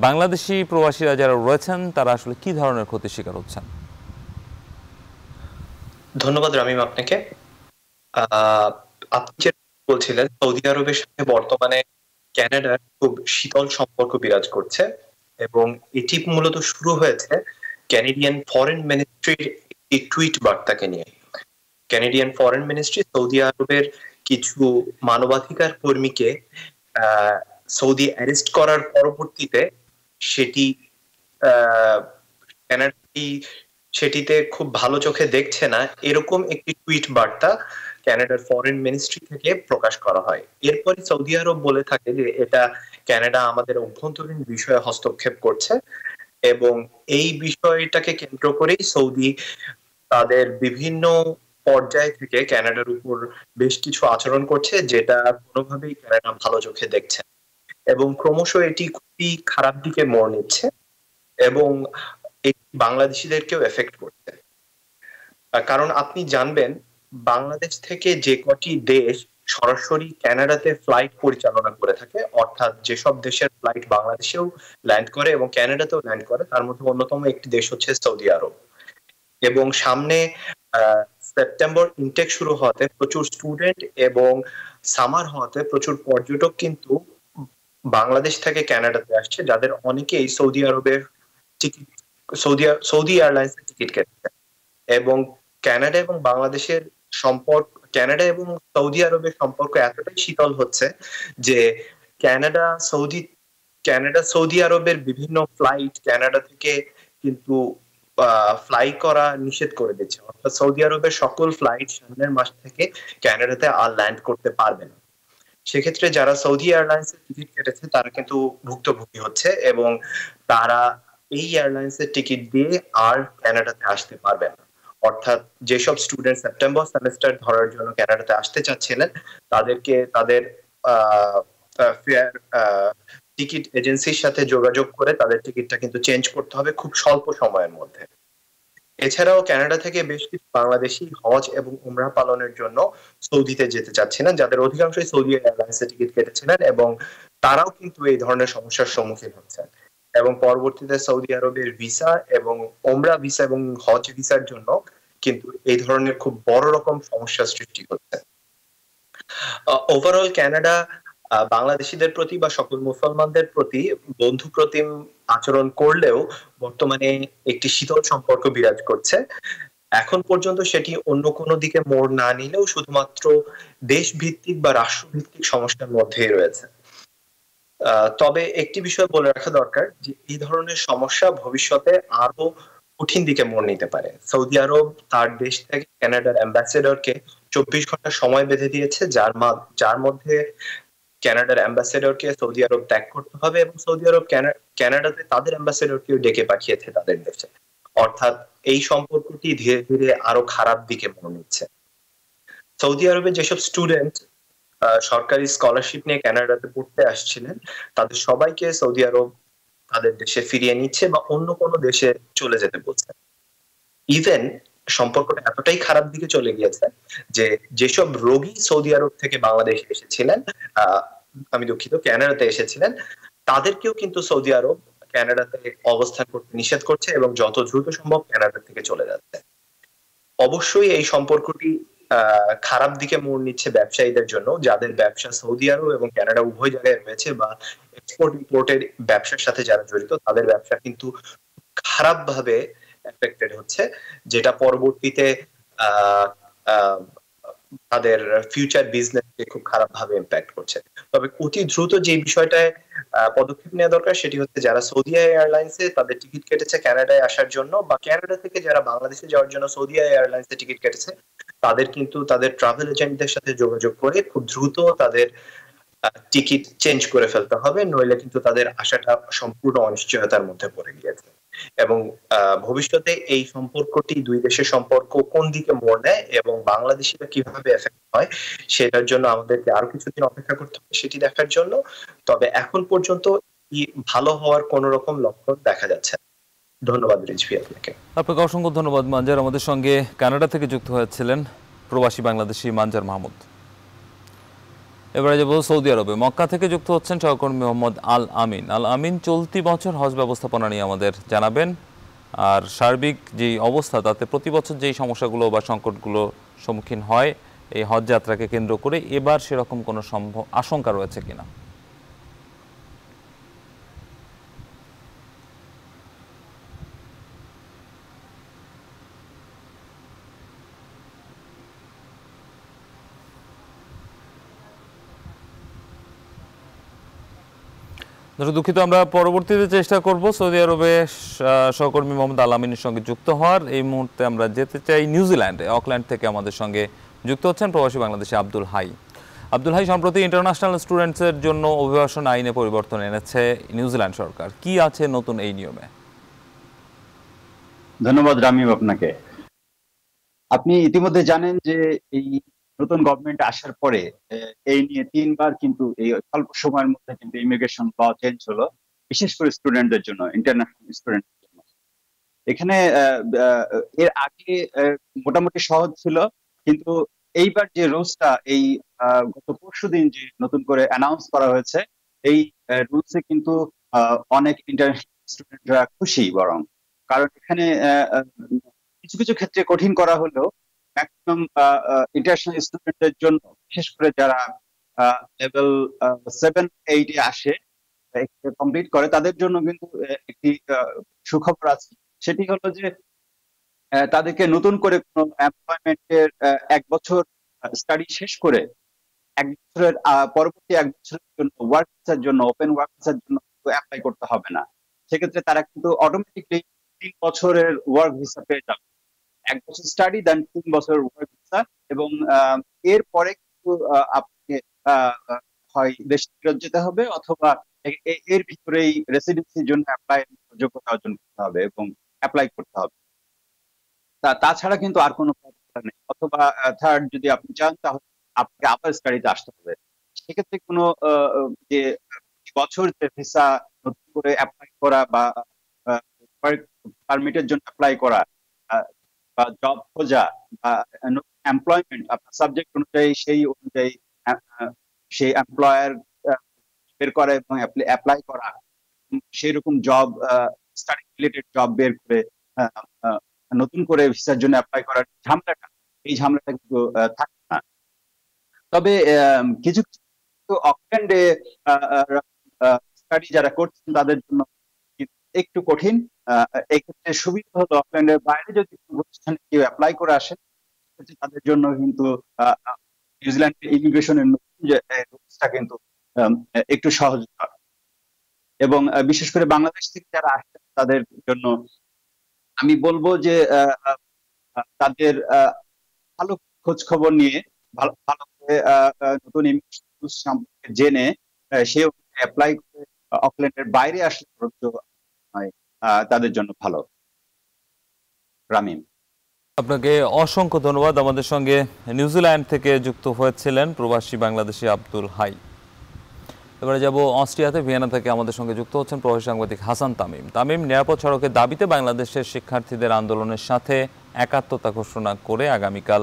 বাংলাদেশি প্রবাসীরা যারা রয়েছেন, তারা আসলে কি ধরনের ক্ষতির শিকার হচ্ছেন? ধন্যবাদ রামিম আপনাকে। আপনি যে বলছিলেন সৌদি আরবের সাথে বর্তমানে ক্যানাডার খুব শীতল সম্পর্ক বিরাজ করছে এবং এটি মূলত শুরু হয়েছে ক্যানেডিয়ান ফরেন মিনিস্ট্রির একটি টুইট বার্তাকে নিয়ে। ক্যানেডিয়ান ফরেন মিনিস্ট্রি সৌদি আরবের কিছু মানবাধিকার কর্মীকে সৌদি অ্যারেস্ট করার পরবর্তীতে সেটি আহ, ক্যানাডাটি সেটিতে খুব ভালো চোখে দেখছে না, এরকম একটি টুইট বার্তা ক্যানাডার ফরেন মিনিস্ট্রি থেকে প্রকাশ করা হয়। এরপরে সৌদি আরব বলে থাকে যে, এটা ক্যানাডা আমাদের অভ্যন্তরীণ বিষয়ে হস্তক্ষেপ করছে এবং এই বিষয়টাকে কেন্দ্র করেই সৌদি তাদের বিভিন্ন পর্যায় থেকে ক্যানাডার উপর বেশ কিছু আচরণ করছে, যেটা কোনোভাবেই ক্যানাডা ভালো চোখে দেখছে এবং ক্রমশ এটি খুবই খারাপ দিকে মোড় নিচ্ছে এবং এটি বাংলাদেশিদেরকেও এফেক্ট করছে। কারণ আপনি জানবেন, বাংলাদেশ থেকে যে কটি দেশ সরাসরি ক্যানাডাতে ফ্লাইট পরিচালনা করে থাকে, অর্থাৎ যেসব দেশের ফ্লাইট বাংলাদেশেও ল্যান্ড করে এবং ক্যানাডাতেও ল্যান্ড করে, তার মধ্যে অন্যতম একটি দেশ হচ্ছে সৌদি আরব। এবং সামনে সেপ্টেম্বর ইনটেক শুরু হওয়াতে প্রচুর স্টুডেন্ট এবং সামার হওয়াতে প্রচুর পর্যটক কিন্তু বাংলাদেশ থেকে ক্যানাডাতে আসছে, যাদের অনেকেই সৌদি আরবের টিকিট সৌদি সৌদি এয়ারলাইন্সের টিকিট কেটেছে। এবং কানাডা এবং বাংলাদেশের সম্পর্ক, কানাডা এবং সৌদি আরবের সম্পর্ক এতটাই শীতল হচ্ছে যে কানাডা, সৌদি কানাডা, সৌদি আরবের বিভিন্ন ফ্লাইট কানাডা থেকে কিন্তু ফ্লাই করা নিষেধ করে দিচ্ছে। অর্থাৎ সৌদি আরবের সকল ফ্লাইট সামনের মাস থেকে কানাডাতে আর ল্যান্ড করতে পারবে না। সেক্ষেত্রে যারা সৌদি এয়ারলাইন্সের টিকিট কেটেছে, তারা কিন্তু ভুক্তভোগী হচ্ছে এবং তারা এই এয়ারলাইন্সের টিকিট দিয়ে আর কানাডাতে আসতে পারবে না। অর্থাৎ যেসব স্টুডেন্ট সেপ্টেম্বর সেমিস্টার ধরার জন্য কানাডাতে আসতে চাচ্ছিলেন, তাদেরকে তাদের ফেয়ার টিকিট এজেন্সির সাথে যোগাযোগ করে তাদের টিকিটটা কিন্তু চেঞ্জ করতে হবে খুব স্বল্প সময়ের মধ্যে। এছাড়াও কানাডা থেকে বেশ কিছু বাংলাদেশি হজ এবং উমরা পালনের জন্য সৌদিতে যেতে চাচ্ছিলেন, যাদের অধিকাংশই সৌদি এয়ারলাইন্সে টিকিট কেটেছিলেন এবং তারাও কিন্তু এই ধরনের সমস্যার সম্মুখীন হচ্ছেন। এবং পরবর্তীতে সৌদি আরবের ভিসা এবং ওমরা ভিসা এবং হজ ভিসার জন্য কিন্তু এই ধরনের খুব বড় রকম সমস্যার সৃষ্টি হচ্ছে ওভারঅল কানাডা বাংলাদেশিদের প্রতি বা সকল মুসলমানদের প্রতি বন্ধু প্রতিম আচরণ করলেও বর্তমানে একটি শীতল সম্পর্ক বিরাজ করছে। এখন পর্যন্ত সেটি অন্য কোনো দিকে মোড় না নিলেও শুধুমাত্র দেশ ভিত্তিক বা রাষ্ট্রভিত্তিক সমস্যার মধ্যেই রয়েছে। তবে একটি বিষয় বলে রাখা দরকার যে এই ধরনের সমস্যা ভবিষ্যতে আরও কঠিন দিকে মোড় নিতে পারে। সৌদি আরব তার দেশ থেকে কানাডার অ্যাম্বাসেডরকে চব্বিশ ঘণ্টা সময় বেঁধে দিয়েছে, যার যার মধ্যে কানাডার অ্যাম্বাসেডরকে সৌদি আরব ত্যাগ করতে হবে এবং সৌদি আরব কানাডাতে তাদের অ্যাম্বাসেডরকেও ডেকে পাঠিয়েছে তাদের দেশে। অর্থাৎ এই সম্পর্কটি ধীরে ধীরে আরও খারাপ দিকে মোড় নিচ্ছে। সৌদি আরবে যেসব স্টুডেন্ট সরকারি স্কলারশিপ নিয়ে কানাডাতে পড়তে আসছিলেন। তাদের সবাইকে সৌদি আরব তাদের দেশে ফিরিয়ে নিচ্ছে বা অন্য কোনো দেশে চলে যেতে বলছে। ইভেন সম্পর্কটা এতটাই খারাপ দিকে চলে গিয়েছে যে যেসব রোগী সৌদি আরব থেকে বাংলাদেশে এসেছিলেন আমি দুঃখিত ক্যানাডাতে এসেছিলেন, তাদেরকেও কিন্তু সৌদি আরব ক্যানাডাতে অবস্থান করতে নিষেধ করছে এবং যত দ্রুত সম্ভব কানাডা থেকে চলে যাচ্ছে। অবশ্যই এই সম্পর্কটি খারাপ দিকে মোড় নিচ্ছে ব্যবসায়ীদের জন্য, যাদের ব্যবসা সৌদি আরব এবং কানাডা উভয় জায়গায় রয়েছে বা এক্সপোর্ট ইম্পোর্টের ব্যবসার সাথে যারা জড়িত, তাদের ব্যবসা কিন্তু খারাপ ভাবে এফেক্টেড হচ্ছে, যেটা পরবর্তীতে তাদের ফিউচার বিজনেসকে খুব খারাপ ভাবে ইম্প্যাক্ট করছে। তবে অতি দ্রুত যে বিষয়টায় পদক্ষেপ নেওয়া দরকার সেটি হচ্ছে যারা সৌদি এয়ারলাইন্সে তাদের টিকিট কেটেছে কানাডায় আসার জন্য বা কানাডা থেকে যারা বাংলাদেশে যাওয়ার জন্য সৌদি এয়ারলাইন্সে টিকিট কেটেছে, তাদের কিন্তু তাদের ট্রাভেল এজেন্টদের সাথে যোগাযোগ করে খুব দ্রুত তাদের টিকিট চেঞ্জ করে ফেলতে হবে, নইলে কিন্তু তাদের আশাটা সম্পূর্ণ অনিশ্চয়তার মধ্যে পড়ে গিয়েছে। এবং ভবিষ্যতে এই সম্পর্কটি দুই দেশের সম্পর্ক কোন দিকে মোড় নেয় এবং বাংলাদেশিরা কীভাবে এফেক্ট হয় সেটার জন্য আমাদেরকে আরও কিছুদিন অপেক্ষা করতে হবে সেটি দেখার জন্য। তবে এখন পর্যন্ত ভালো হওয়ার কোন রকম লক্ষণ দেখা যাচ্ছে। ধন্যবাদ রিজভি আপনাকে। আপনাকে অসংখ্য ধন্যবাদ, মানজার। আমাদের সঙ্গে কানাডা থেকে যুক্ত হয়েছিলেন প্রবাসী বাংলাদেশি মানজার মাহমুদ। এবারে যাব সৌদি আরবে। মক্কা থেকে যুক্ত হচ্ছেন সহকর্মী মোহাম্মদ আল আমিন। আল আমিন চলতি বছর হজ ব্যবস্থাপনা নিয়ে আমাদের জানাবেন। আর সার্বিক যে অবস্থা, তাতে প্রতি বছর যেই সমস্যাগুলো বা সংকটগুলো সম্মুখীন হয়, এই হজ যাত্রাকে কেন্দ্র করে এবার সেরকম কোনো সম্ভব আশঙ্কা রয়েছে কিনা? দর্শক দুঃখিত, আমরা পরবর্তীতে চেষ্টা করব সৌদি আরবে সহকর্মী মোহাম্মদ আলামিনের সঙ্গে যুক্ত হওয়ার। এই মুহূর্তে আমরা যেতে চাই নিউজিল্যান্ডে। অকল্যান্ড থেকে আমাদের সঙ্গে যুক্ত হচ্ছেন প্রবাসী বাংলাদেশি আব্দুল হাই। আব্দুল হাই, সম্প্রতি ইন্টারন্যাশনাল স্টুডেন্টসের জন্য অভিবাসন আইনে পরিবর্তন এনেছে নিউজিল্যান্ড সরকার। কি আছে নতুন এই নিয়মে? ধন্যবাদ রামিব আপনাকে। আপনি ইতিমধ্যে জানেন যে এই নতুন গভর্নমেন্ট আসার পরে এই নিয়ে তিনবার কিন্তু এই অল্প সময়ের মধ্যে কিন্তু ইমিগ্রেশন ল চেঞ্জ হলো, বিশেষ করে স্টুডেন্টদের জন্য ইন্টারন্যাশনাল স্টুডেন্টদের জন্য। এখানে এর আগে মোটামুটি সহজ ছিল, কিন্তু এইবার যে রুলসটা এই গত পরশু দিন যে নতুন করে অ্যানাউন্স করা হয়েছে, এই রুলসে কিন্তু অনেক ইন্টারন্যাশনাল স্টুডেন্টরা খুশি বরং। কারণ এখানে কিছু কিছু ক্ষেত্রে কঠিন করা হলেও ম্যাক্সিমাম ইন্টারন্যাশনাল স্টুডেন্টদের জন্য, বিশেষ করে যারা লেভেল সেভেন এইটে আসে কমপ্লিট করে, তাদের জন্য কিন্তু একটি সুখবর আছে। সেটি হলো যে তাদেরকে নতুন করে কোনো এমপ্লয়মেন্টের এক বছর স্টাডি শেষ করে, এক বছরের পরবর্তী এক বছরের জন্য ওয়ার্ক ভিসার জন্য ওপেন ওয়ার্ক ভিসার জন্য অ্যাপ্লাই করতে হবে না। সেক্ষেত্রে তারা কিন্তু অটোমেটিকলি তিন বছরের ওয়ার্ক ভিসা পেয়ে যাবে। এক বছর স্টাডি দেন তিন বছর ওয়ার্ক ভিসা এবং এরপরে কিন্তু আপনাকে হয় দেশে ফেরত যেতে হবে অথবা এর ভিতরেই রেসিডেন্সির জন্য অ্যাপ্লাই যোগ্যতা অর্জন করতে হবে এবং অ্যাপ্লাই করতে হবে। তা, তাছাড়া কিন্তু আর কোনো নেই। অথবা থার্ড যদি আপনি চান, তাহলে আপনাকে আবার স্টাডিতে আসতে হবে। সেক্ষেত্রে কোনো যে বছর যে ভিসা নতুন করে অ্যাপ্লাই করা বা পারমিটের জন্য অ্যাপ্লাই করা বা জব খোঁজা বা এমপ্লয়মেন্ট আপনার সাবজেক্ট অনুযায়ী সেই অনুযায়ী সেই এমপ্লয়ার বের করা এবং অ্যাপ্লাই করা সেই রকম জব স্টাডি রিলেটেড জব বের করে নতুন করে ভিসার জন্য অ্যাপ্লাই করার ঝামেলাটা, এই ঝামেলাটা কিন্তু থাকে না। তবে কিছু কিছু অকল্যান্ডে স্টাডি যারা করছেন তাদের জন্য একটু কঠিন। এক্ষেত্রে সুবিধা হলো অকল্যান্ডের বাইরে যদি প্রতিষ্ঠানে কেউ অ্যাপ্লাই করে তাদের জন্য কিন্তু নিউজিল্যান্ডের ইমিগ্রেশনের কিন্তু একটু সহজ এবং বিশেষ করে বাংলাদেশ থেকে যারা আসছে তাদের জন্য আমি বলব যে তাদের ভালো খোঁজ খবর নিয়ে, ভালো ভালো করে নতুন rules সম্পর্কে জেনে সে অ্যাপ্লাই করে অকল্যান্ডের বাইরে আসলে হয় তাদের জন্য ভালো। রামিম। আপনাকে অসংখ্য ধন্যবাদ আমাদের সঙ্গে নিউজিল্যান্ড থেকে যুক্ত হয়েছিলেন প্রবাসী বাংলাদেশি আব্দুল হাই। এবারে যাব অস্ট্রিয়াতে, ভিয়েনা থেকে আমাদের সঙ্গে যুক্ত হচ্ছেন প্রবাসী সাংবাদিক হাসান তামিম। তামিম, নিরাপদ সড়কের দাবিতে বাংলাদেশের শিক্ষার্থীদের আন্দোলনের সাথে একাত্মতা ঘোষণা করে আগামীকাল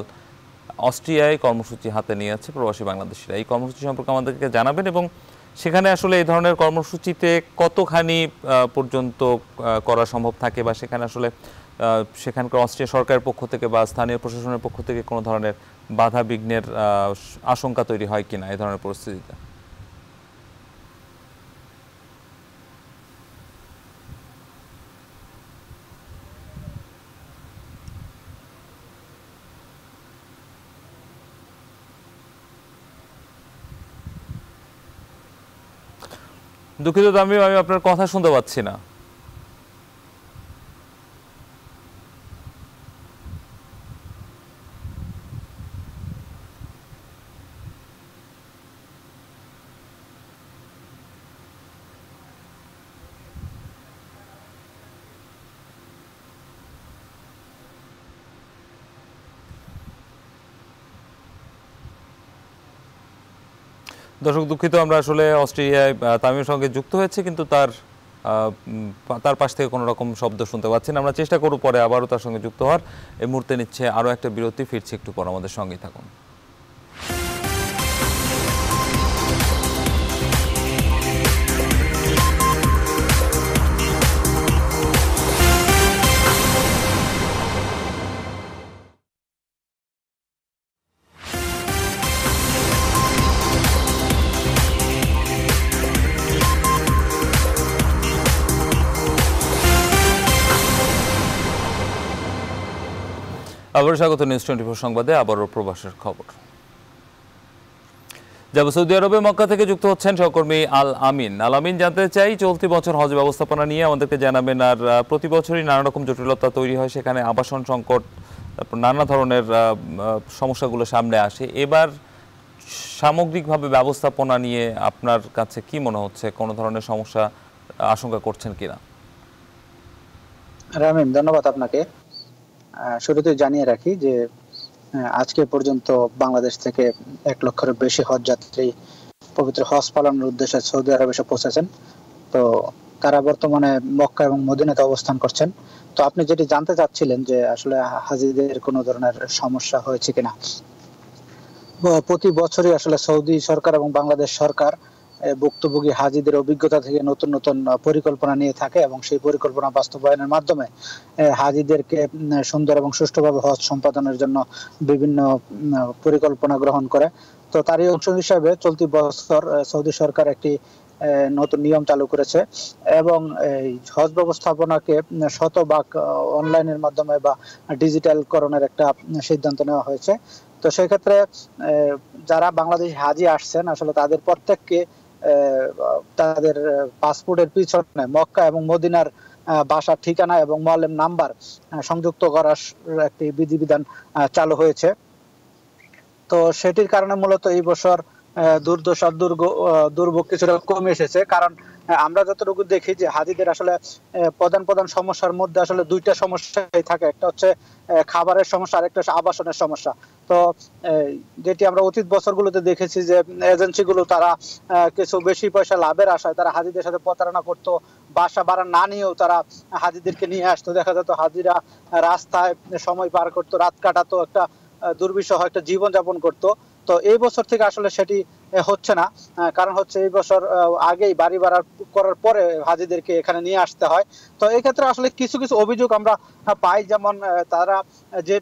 অস্ট্রিয়ায় কর্মসূচি হাতে নিয়েছে প্রবাসী বাংলাদেশিরা। এই কর্মসূচি সম্পর্কে আমাদেরকে জানাবেন এবং সেখানে আসলে এই ধরনের কর্মসূচিতে কতখানি পর্যন্ত করা সম্ভব থাকে বা সেখানে আসলে সেখানকার অস্ট্রিয়া সরকারের পক্ষ থেকে বা স্থানীয় প্রশাসনের পক্ষ থেকে কোনো ধরনের বাধা বিঘ্নের আশঙ্কা তৈরি হয় কিনা এই ধরনের পরিস্থিতিতে? দুঃখিত তামিম আমি আপনার কথা শুনতে পাচ্ছি না। দর্শক দুঃখিত, আমরা আসলে অস্ট্রেলিয়ায় তামিমের সঙ্গে যুক্ত হয়েছে, কিন্তু তার তার পাশ থেকে কোনো রকম শব্দ শুনতে পাচ্ছি না। আমরা চেষ্টা করব পরে আবারও তার সঙ্গে যুক্ত হওয়ার। এই মুহূর্তে নিচ্ছে আরও একটা বিরতি, ফিরছি একটু পর আমাদের সঙ্গেই থাকুন। আবারও স্বাগত নিউজ টোয়েন্টি ফোর সংবাদে, আবারও প্রবাসের খবর। যাব সৌদি আরবে মক্কা থেকে যুক্ত হচ্ছেন সহকর্মী আল আমিন। আল আমিন জানতে চাই, চলতি বছর হজ ব্যবস্থাপনা নিয়ে আমাদেরকে জানাবেন, আর প্রতি বছরই নানা রকম জটিলতা তৈরি হয়, সেখানে আবাসন সংকট, তারপর নানা ধরনের সমস্যাগুলো সামনে আসে। এবার সামগ্রিকভাবে ব্যবস্থাপনা নিয়ে আপনার কাছে কি মনে হচ্ছে? কোনো ধরনের সমস্যা, আশঙ্কা করছেন কিনা? রামিন ধন্যবাদ আপনাকে। শুরুতে জানিয়ে রাখি যে আজকে পর্যন্ত বাংলাদেশ থেকে এক লক্ষের বেশি হজ যাত্রী পবিত্র হজ পালনের উদ্দেশ্যে সৌদি আরবে এসে পৌঁছেছেন। তো তারা বর্তমানে মক্কা এবং মদিনাতে অবস্থান করছেন। তো আপনি যেটি জানতে চাচ্ছিলেন যে আসলে হাজিদের কোনো ধরনের সমস্যা হয়েছে কিনা? প্রতি বছরই আসলে সৌদি সরকার এবং বাংলাদেশ সরকার আহ, ভুক্তভোগী হাজিদের অভিজ্ঞতা থেকে নতুন নতুন পরিকল্পনা নিয়ে থাকে এবং সেই পরিকল্পনা বাস্তবায়নের মাধ্যমে হাজিদেরকে সুন্দর এবং সুষ্ঠুভাবে হজ সম্পাদনের জন্য বিভিন্ন পরিকল্পনা গ্রহণ করে। তো তারই অংশ হিসাবে চলতি বছর সৌদি সরকার একটি নতুন নিয়ম চালু করেছে এবং এই হজ ব্যবস্থাপনাকে শতভাগ অনলাইনের মাধ্যমে বা ডিজিটাল করণের একটা সিদ্ধান্ত নেওয়া হয়েছে। তো সেক্ষেত্রে যারা বাংলাদেশ হাজি আসছেন, আসলে তাদের প্রত্যেককে তাদের পাসপোর্টের পিছনে মক্কা এবং মদিনার বাসার ঠিকানা এবং মোয়ালেম নাম্বার সংযুক্ত করার একটি বিধিবিধান চালু হয়েছে। তো সেটির কারণে মূলত এই বছর দুর্দশা, দুর্গ দুর্ভোগ কিছুটা কমে এসেছে। কারণ আমরা যতটুকু দেখি যে হাজিদের আসলে প্রধান প্রধান সমস্যার মধ্যে আসলে দুইটা সমস্যাই থাকে। একটা হচ্ছে খাবারের সমস্যা আর একটা হচ্ছে আবাসনের সমস্যা। তো যেটি আমরা অতীত বছরগুলোতে দেখেছি যে, এজেন্সিগুলো তারা কিছু বেশি পয়সা লাভের আশায় তারা হাজিদের সাথে প্রতারণা করতো। বাসা ভাড়া না নিয়েও তারা হাজিদেরকে নিয়ে আসতো। দেখা যেত হাজিরা রাস্তায় সময় পার করতো, রাত কাটাতো, একটা দুর্বিষহ একটা জীবন যাপন করতো। তো এই বছর থেকে আসলে সেটি হচ্ছে না। কারণ হচ্ছে এই বছর আগেই বাড়ি ভাড়া করার পরে হাজিদেরকে এখানে নিয়ে আসতে হয়। তো এই ক্ষেত্রে আসলে কিছু কিছু অভিযোগ আমরা পাই। যেমন তারা যে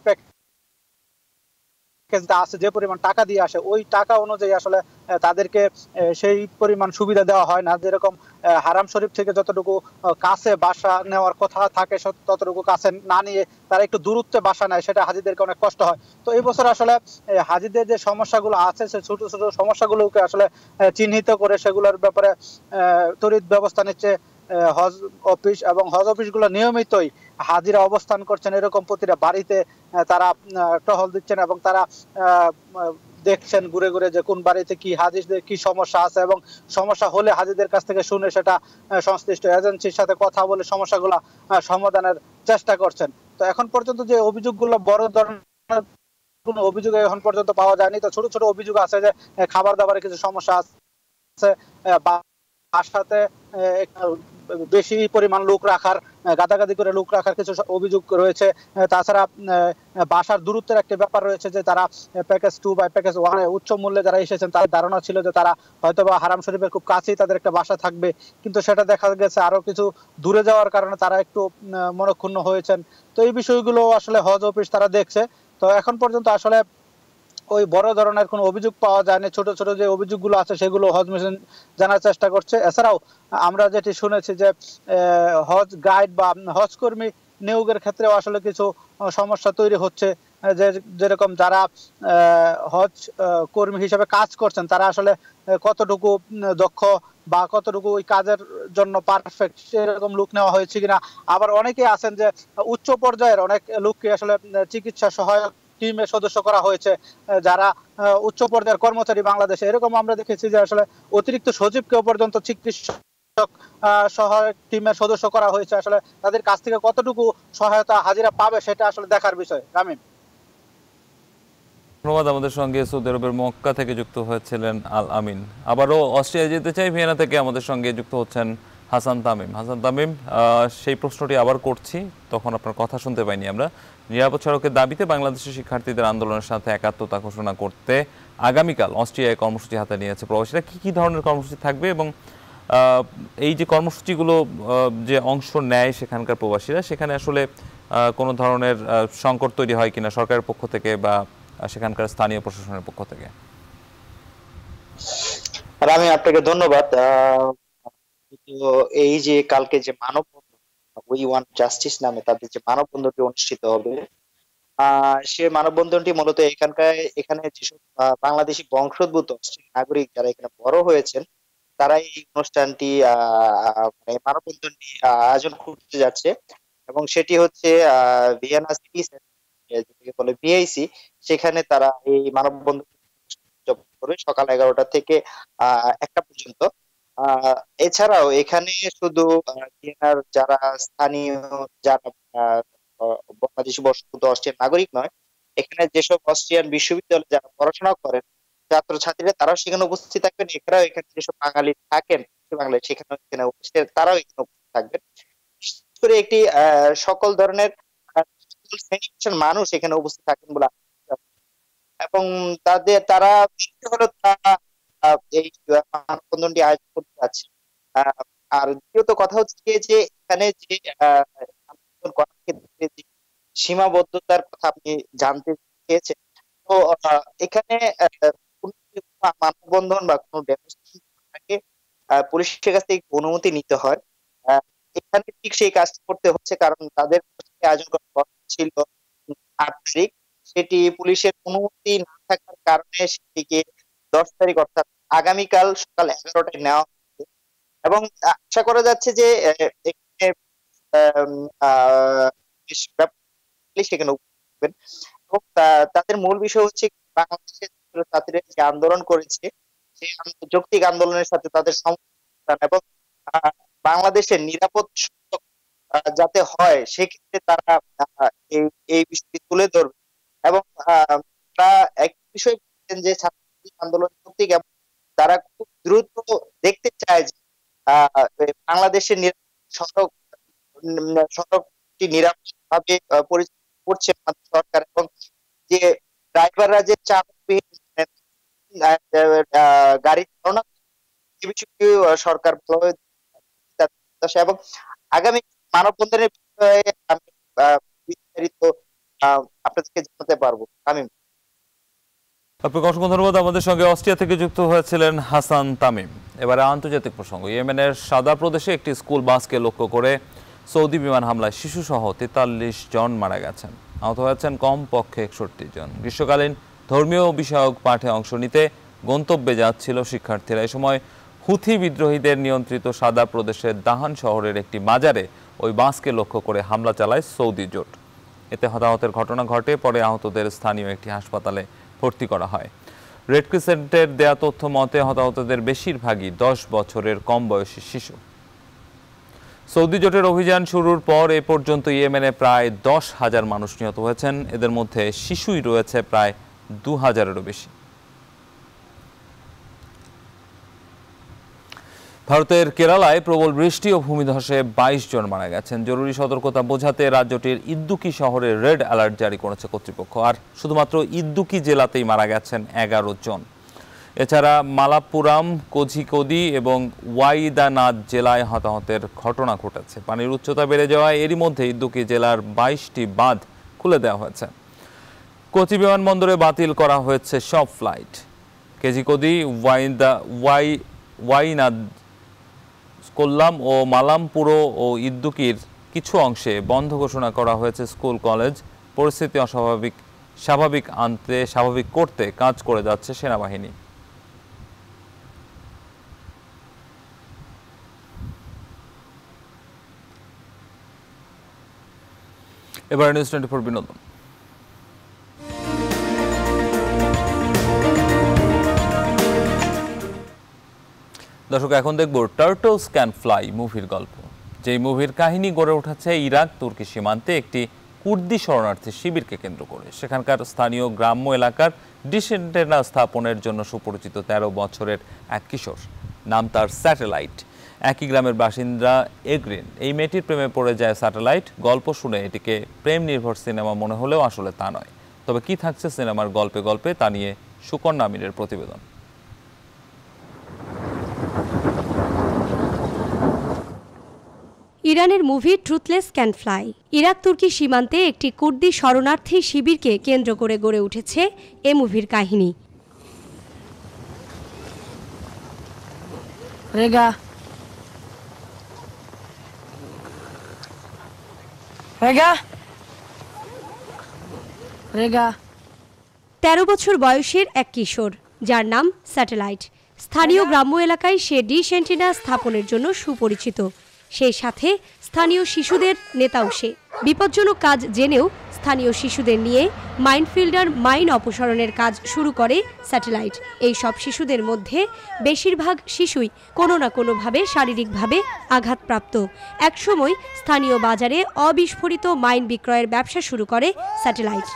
প্যাকেজটা আছে যে পরিমাণ টাকা দিয়ে আসে, ওই টাকা অনুযায়ী আসলে তাদেরকে সেই পরিমাণ সুবিধা দেওয়া হয় না। যেরকম হারাম শরীফ থেকে যতটুকু কাছে বাসা নেওয়ার কথা থাকে ততটুকু কাছে না নিয়ে তারা একটু দূরত্বে বাসা নেয়, সেটা হাজিদেরকে অনেক কষ্ট হয়। তো এই বছর আসলে হাজিদের যে সমস্যাগুলো আছে সেই ছোট ছোট সমস্যাগুলোকে আসলে চিহ্নিত করে সেগুলোর ব্যাপারে তড়িৎ ব্যবস্থা নিচ্ছে হজ অফিস এবং হজ অফিসগুলো নিয়মিতই হাজিরা অবস্থান করছেন এরকম প্রতিটা বাড়িতে তারা টহল দিচ্ছেন এবং তারা দেখছেন ঘুরে ঘুরে যে কোন বাড়িতে কি হাজিদের কি সমস্যা আছে এবং সমস্যা হলে হাজিদের কাছ থেকে শুনে সেটা সংশ্লিষ্ট এজেন্সির সাথে কথা বলে সমস্যাগুলো সমাধানের চেষ্টা করছেন। তো এখন পর্যন্ত যে অভিযোগগুলো বড় ধরনের কোনো অভিযোগ এখন পর্যন্ত পাওয়া যায়নি। তো ছোট ছোট অভিযোগ আছে যে খাবার দাবারের কিছু সমস্যা আছে বাসাতে বেশি পরিমাণ লোক রাখার গাদাগাদি করে লোক রাখার কিছু অভিযোগ রয়েছে। তাছাড়া বাসার দূরত্বের একটা ব্যাপার রয়েছে যে তারা প্যাকেজ টু বা প্যাকেজ ওয়ানে উচ্চ মূল্যে যারা এসেছেন, তাদের ধারণা ছিল যে তারা হয়তো বা হারাম শরীফের খুব কাছেই তাদের একটা বাসা থাকবে। কিন্তু সেটা দেখা গেছে আরও কিছু দূরে যাওয়ার কারণে তারা একটু মনক্ষুণ্ণ হয়েছেন। তো এই বিষয়গুলো আসলে হজ অফিস তারা দেখছে। তো এখন পর্যন্ত আসলে ওই বড় ধরনের কোনো অভিযোগ পাওয়া যায়নি। ছোট ছোট যে অভিযোগগুলো আছে সেগুলো হজ মিশন জানার চেষ্টা করছে। এছাড়াও আমরা যেটি শুনেছি যে হজ গাইড বা হজ কর্মী নিয়োগের ক্ষেত্রেও আসলে কিছু সমস্যা তৈরি হচ্ছে। যে, যেরকম যারা হজ কর্মী হিসেবে কাজ করছেন, তারা আসলে কতটুকু দক্ষ বা কতটুকু ওই কাজের জন্য পারফেক্ট সেরকম লোক নেওয়া হয়েছে কিনা। আবার অনেকে আছেন যে, উচ্চ পর্যায়ের অনেক লোককে আসলে চিকিৎসা সহায়ক টিমের সদস্য করা হয়েছে যারা উচ্চ পর্যায়ের কর্মচারী বাংলাদেশে। এরকম আমরা দেখেছি যে আসলে অতিরিক্ত সচিবকেও পর্যন্ত চিকিৎসক টিমের সদস্য করা হয়েছে। আসলে তাদের কাছ থেকে কতটুকু সহায়তা হাজিরা পাবে সেটা আসলে দেখার বিষয়। রামিন ধন্যবাদ আমাদের সঙ্গে সৌদি আরবের মক্কা থেকে যুক্ত হয়েছিলেন আল আমিন। আবারও অস্ট্রিয়া যেতে চাই, ভিয়েনা থেকে আমাদের সঙ্গে যুক্ত হচ্ছেন হাসান তামিম। হাসান তামিম সেই প্রশ্নটি আবার করছি, তখন আপনার কথা শুনতে পাইনি আমরা। নিরাপদ সড়কের দাবিতে বাংলাদেশের শিক্ষার্থীদের আন্দোলনের সাথে একাত্মতা ঘোষণা করতে আগামীকাল অস্ট্রিয়ায় কর্মসূচি হাতে নিয়েছে প্রবাসীরা। কি কি ধরনের কর্মসূচি থাকবে এবং এই যে কর্মসূচিগুলো যে অংশ নেয় সেখানকার প্রবাসীরা, সেখানে আসলে কোনো ধরনের সংকট তৈরি হয় কিনা সরকারের পক্ষ থেকে বা সেখানকার স্থানীয় প্রশাসনের পক্ষ থেকে? আর আমি আপনাকে ধন্যবাদ। এই যে কালকে যে মানববন্ধন উই ওয়ান জাস্টিস নামে তাদের যে মানববন্ধনটি অনুষ্ঠিত হবে। সে মানববন্ধনটি মূলত এখানকার, এখানে যেসব বাংলাদেশি বংশোদ্ভূত নাগরিক যারা এখানে বড় হয়েছেন তারা এই অনুষ্ঠানটি মানে মানববন্ধনটি আয়োজন করতে যাচ্ছে। এবং সেটি হচ্ছে বলে ভিআইসি সেখানে তারা এই মানববন্ধন করবে সকাল এগারোটা থেকে একটা পর্যন্ত। আহ এছাড়াও এখানে শুধু আহ, যারা স্থানীয় যারা বাংলাদেশি বংশোদ্ভূত অস্ট্রিয়ান নাগরিক নয় এখানে যেসব অস্ট্রিয়ান বিশ্ববিদ্যালয়ে যারা পড়াশোনা করেন ছাত্রছাত্রীরা তারাও সেখানে উপস্থিত থাকবেন এছাড়াও এখানে যেসব বাঙালি থাকেন বাংলায় সেখানে এখানে উপস্থিত তারাও এখানে উপস্থিত থাকবেন করে একটি সকল ধরনের মানুষ এখানে উপস্থিত থাকেন বলে। এবং তাদের তারা হলো তারা এই মানববন্ধনটি আয়োজন করতে যাচ্ছে। আর দ্বিতীয়ত কথা হচ্ছে যে এখানে যে সীমাবদ্ধতার কথা আপনি জানতে চেয়েছেন তো এখানে মানববন্ধন বা কোনো আহ, পুলিশের কাছ থেকে অনুমতি নিতে হয় এখানে ঠিক সেই কাজটা করতে হচ্ছে কারণ তাদের আয়োজন কথা ছিল আট সেটি পুলিশের অনুমতি না থাকার কারণে সেটিকে দশ তারিখ, অর্থাৎ আগামীকাল সকাল এগারোটায় নেওয়া হবে এবং আশা করা যাচ্ছে যে সেখানে এবং তাদের মূল বিষয় হচ্ছে বাংলাদেশের ছাত্রীরা যে আন্দোলন করেছে সেই যৌক্তিক আন্দোলনের সাথে তাদের সমর্থন এবং বাংলাদেশের নিরাপদ যাতে হয়, সেক্ষেত্রে তারা এই বিষয়টি তুলে ধরবে। এবং তারা এক বিষয় যে ছাত্র আন্দোলন এবং তারা খুব দ্রুত দেখতে চায় যে বাংলাদেশের সড়ক সড়কটি নিরাপদভাবে পরিচালনা করছে সরকার এবং যে ড্রাইভাররা যে চাপবিহীন গাড়ি চালনা বিষয়টিও আহ, সরকার ভালোভাবে এবং আগামী মানববন্ধনের বিষয়ে আমি বিস্তারিত আপনাদেরকে জানাতে পারব। আমি আপনাকে অসংখ্য ধন্যবাদ আমাদের সঙ্গে অস্ট্রিয়া থেকে যুক্ত হয়েছিলেন হাসান তামিম। এবারে আন্তর্জাতিক প্রসঙ্গ, ইয়েমেনের সাদা প্রদেশে একটি স্কুল বাসকে লক্ষ্য করে সৌদি বিমান হামলায় শিশুসহ তেতাল্লিশ জন মারা গেছেন। আহত হয়েছেন কম পক্ষে একষট্টি জন। গ্রীষ্মকালীন ধর্মীয় বিষয়ক পাঠে অংশ নিতে গন্তব্যে যাচ্ছিল শিক্ষার্থীরা। এ সময় হুথি বিদ্রোহীদের নিয়ন্ত্রিত সাদা প্রদেশের দাহান শহরের একটি মাজারে ওই বাসকে লক্ষ্য করে হামলা চালায় সৌদি জোট। এতে হতাহতের ঘটনা ঘটে, পরে আহতদের স্থানীয় একটি হাসপাতালে ভর্তি করা হয়। রেড ক্রিসেন্টের দেয়া তথ্য মতে হতাহতদের বেশিরভাগই দশ বছরের কম বয়সী শিশু। সৌদি জোটের অভিযান শুরুর পর এ পর্যন্ত ইয়েমেনে প্রায় দশ হাজার মানুষ নিহত হয়েছেন। এদের মধ্যে শিশুই রয়েছে প্রায় দু হাজারেরও বেশি। ভারতের কেরালায় প্রবল বৃষ্টি ও ভূমিধসে বাইশ জন মারা গেছেন। জরুরি সতর্কতা বোঝাতে রাজ্যটির ইদ্দুকি শহরে রেড অ্যালার্ট জারি করেছে কর্তৃপক্ষ। আর শুধুমাত্র ইদ্দুকি জেলাতেই মারা গেছেন এগারো জন। এছাড়া মালাপ্পুরাম, কোঝিকোদি এবং ওয়াইদানাদ জেলায় হতাহতের ঘটনা ঘটেছে। পানির উচ্চতা বেড়ে যাওয়ায় এরই মধ্যে ইদ্দুকি জেলার বাইশটি বাঁধ খুলে দেওয়া হয়েছে। কোচি বিমানবন্দরে বাতিল করা হয়েছে সব ফ্লাইট। কেজিকোদি ওয়াইদা, ওয়াই, ওয়াইনাদ কোল্লাম ও মালামপুরো ও ইদ্দুকির কিছু অংশে বন্ধ ঘোষণা করা হয়েছে স্কুল, কলেজ। পরিস্থিতি অস্বাভাবিক, স্বাভাবিক আনতে, স্বাভাবিক করতে কাজ করে যাচ্ছে সেনাবাহিনী। এবার নিউজ টোয়েন্টি ফোর বিনোদন। দর্শক, এখন দেখব টার্টলস ক্যান ফ্লাই মুভির গল্প। যেই মুভির কাহিনী গড়ে উঠেছে ইরাক, তুর্কি সীমান্তে একটি কুর্দি শরণার্থী শিবিরকে কেন্দ্র করে। সেখানকার স্থানীয় গ্রাম্য এলাকার ডিসেন্টেনা স্থাপনের জন্য সুপরিচিত ১৩ বছরের এক কিশোর, নাম তার স্যাটেলাইট। একই গ্রামের বাসিন্দা এগ্রিন। এই মেয়েটির প্রেমে পড়ে যায় স্যাটেলাইট। গল্প শুনে এটিকে প্রেম নির্ভর সিনেমা মনে হলেও আসলে তা নয়। তবে কি থাকছে সিনেমার গল্পে গল্পে তা নিয়ে সুকন্যা আমিরের প্রতিবেদন। ইরানের movie turtles can fly Iraq তুর্কি সীমান্তে একটি কুর্দি শরণার্থী শিবিরকে কেন্দ্র করে গড়ে উঠেছে এ মুভির কাহিনী। রেগা। রেগা। রেগা। তেরো বছর বয়সের এক কিশোর যার নাম স্যাটেলাইট স্থানীয় গ্রাম্য এলাকায় সে ডিশ অ্যান্টেনা স্থাপনের জন্য সুপরিচিত। সেই সাথে স্থানীয় শিশুদের নেতাও সে বিপজ্জনক কাজ জেনেও স্থানীয় শিশুদের নিয়ে মাইনফিল্ডার মাইন অপসারণের কাজ শুরু করে স্যাটেলাইট। এই সব শিশুদের মধ্যে বেশিরভাগ শিশুই কোনো না কোনোভাবে শারীরিকভাবে আঘাতপ্রাপ্ত। একসময় স্থানীয় বাজারে অবিস্ফোরিত মাইন বিক্রয়ের ব্যবসা শুরু করে স্যাটেলাইট।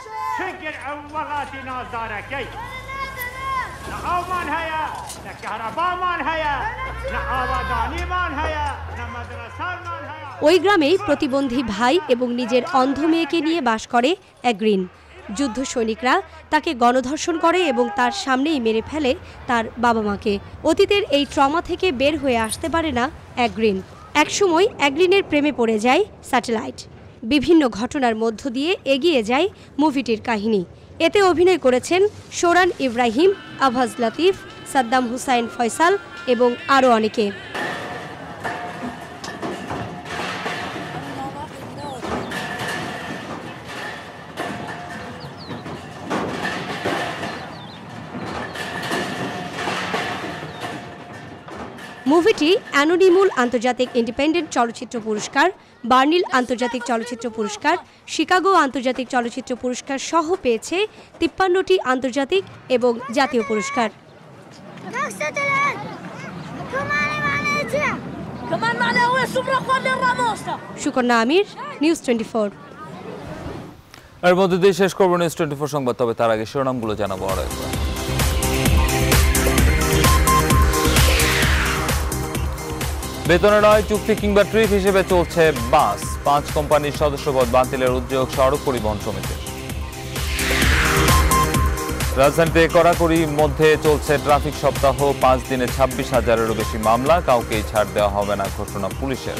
شكل اولاتي نازاركي نعاو مان هيا نكهرباء مان هيا نعاوداني مان هيا نمدرسة مان هيا ওই গ্রামেই প্রতিবন্ধী ভাই এবং নিজের অন্ধ মেয়েকে নিয়ে বাস করে অ্যাগ্রিন যুদ্ধ সৈনিকরা তাকে গণধর্ষণ করে এবং তার সামনেই মেরে ফেলে তার বাবা মাকে অতীতের এই ট্রমা থেকে বের হয়ে আসতে পারে না অ্যাগ্রিন একসময় অ্যাগ্রিনের প্রেমে পড়ে যায় স্যাটেলাইট বিভিন্ন ঘটনার মধ্য দিয়ে এগিয়ে যায় মুভিটির কাহিনী এতে অভিনয় করেছেন সোরান ইব্রাহিম আভাজ লাতিফ সাদ্দাম হুসাইন ফয়সাল এবং আরও অনেকে। মুভিটি অ্যানোনিমুল আন্তর্জাতিক ইন্ডিপেন্ডেন্ট চলচ্চিত্র পুরস্কার, বার্নিল আন্তর্জাতিক চলচ্চিত্র পুরস্কার, শিকাগো আন্তর্জাতিক চলচ্চিত্র পুরস্কার সহ পেয়েছে তিপ্পান্নটি আন্তর্জাতিক এবং জাতীয় পুরস্কার। Sukanya Amir news twenty four এর মধ্যে দিয়ে শেষ করব নিউজ টোয়েন্টি ফোর সংবাদ, তবে তার আগে শিরোনামগুলো জানাব আরও একবার। বেতনে নয়, চুক্তি কিংবা ট্রিপ হিসেবে চলছে বাস। পাঁচ কোম্পানির সদস্যপদ বাতিলের উদ্যোগ সড়ক পরিবহন সমিতির। রাজধানীতে কড়াকড়ির মধ্যে চলছে ট্রাফিক সপ্তাহ, পাঁচ দিনে ছাব্বিশ হাজারেরও বেশি মামলা, কাউকেই ছাড় দেওয়া হবে না ঘোষণা পুলিশের।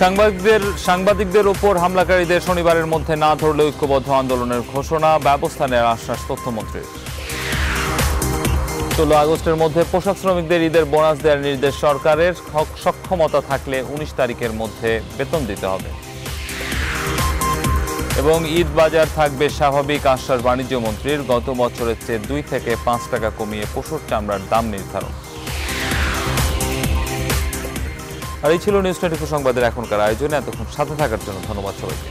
সাংবাদিকদের সাংবাদিকদের ওপর হামলাকারীদের শনিবারের মধ্যে না ধরলে ঐক্যবদ্ধ আন্দোলনের ঘোষণা, ব্যবস্থা নেওয়ার আশ্বাস তথ্যমন্ত্রীর। ষোলো আগস্টের মধ্যে পোশাক শ্রমিকদের ঈদের বোনাস দেওয়ার নির্দেশ সরকারের সক্ষমতা থাকলে উনিশ তারিখের মধ্যে বেতন দিতে হবে। এবং ঈদ বাজার থাকবে স্বাভাবিক আশ্বাস বাণিজ্য মন্ত্রীর, গত বছরের চেয়ে দুই থেকে পাঁচ টাকা কমিয়ে পশুর চামড়ার দাম নির্ধারণ। আর এই ছিল নিউজ টোয়েন্টি সংবাদের এখনকার আয়োজনে। এতক্ষণ সাথে থাকার জন্য ধন্যবাদ সবাইকে।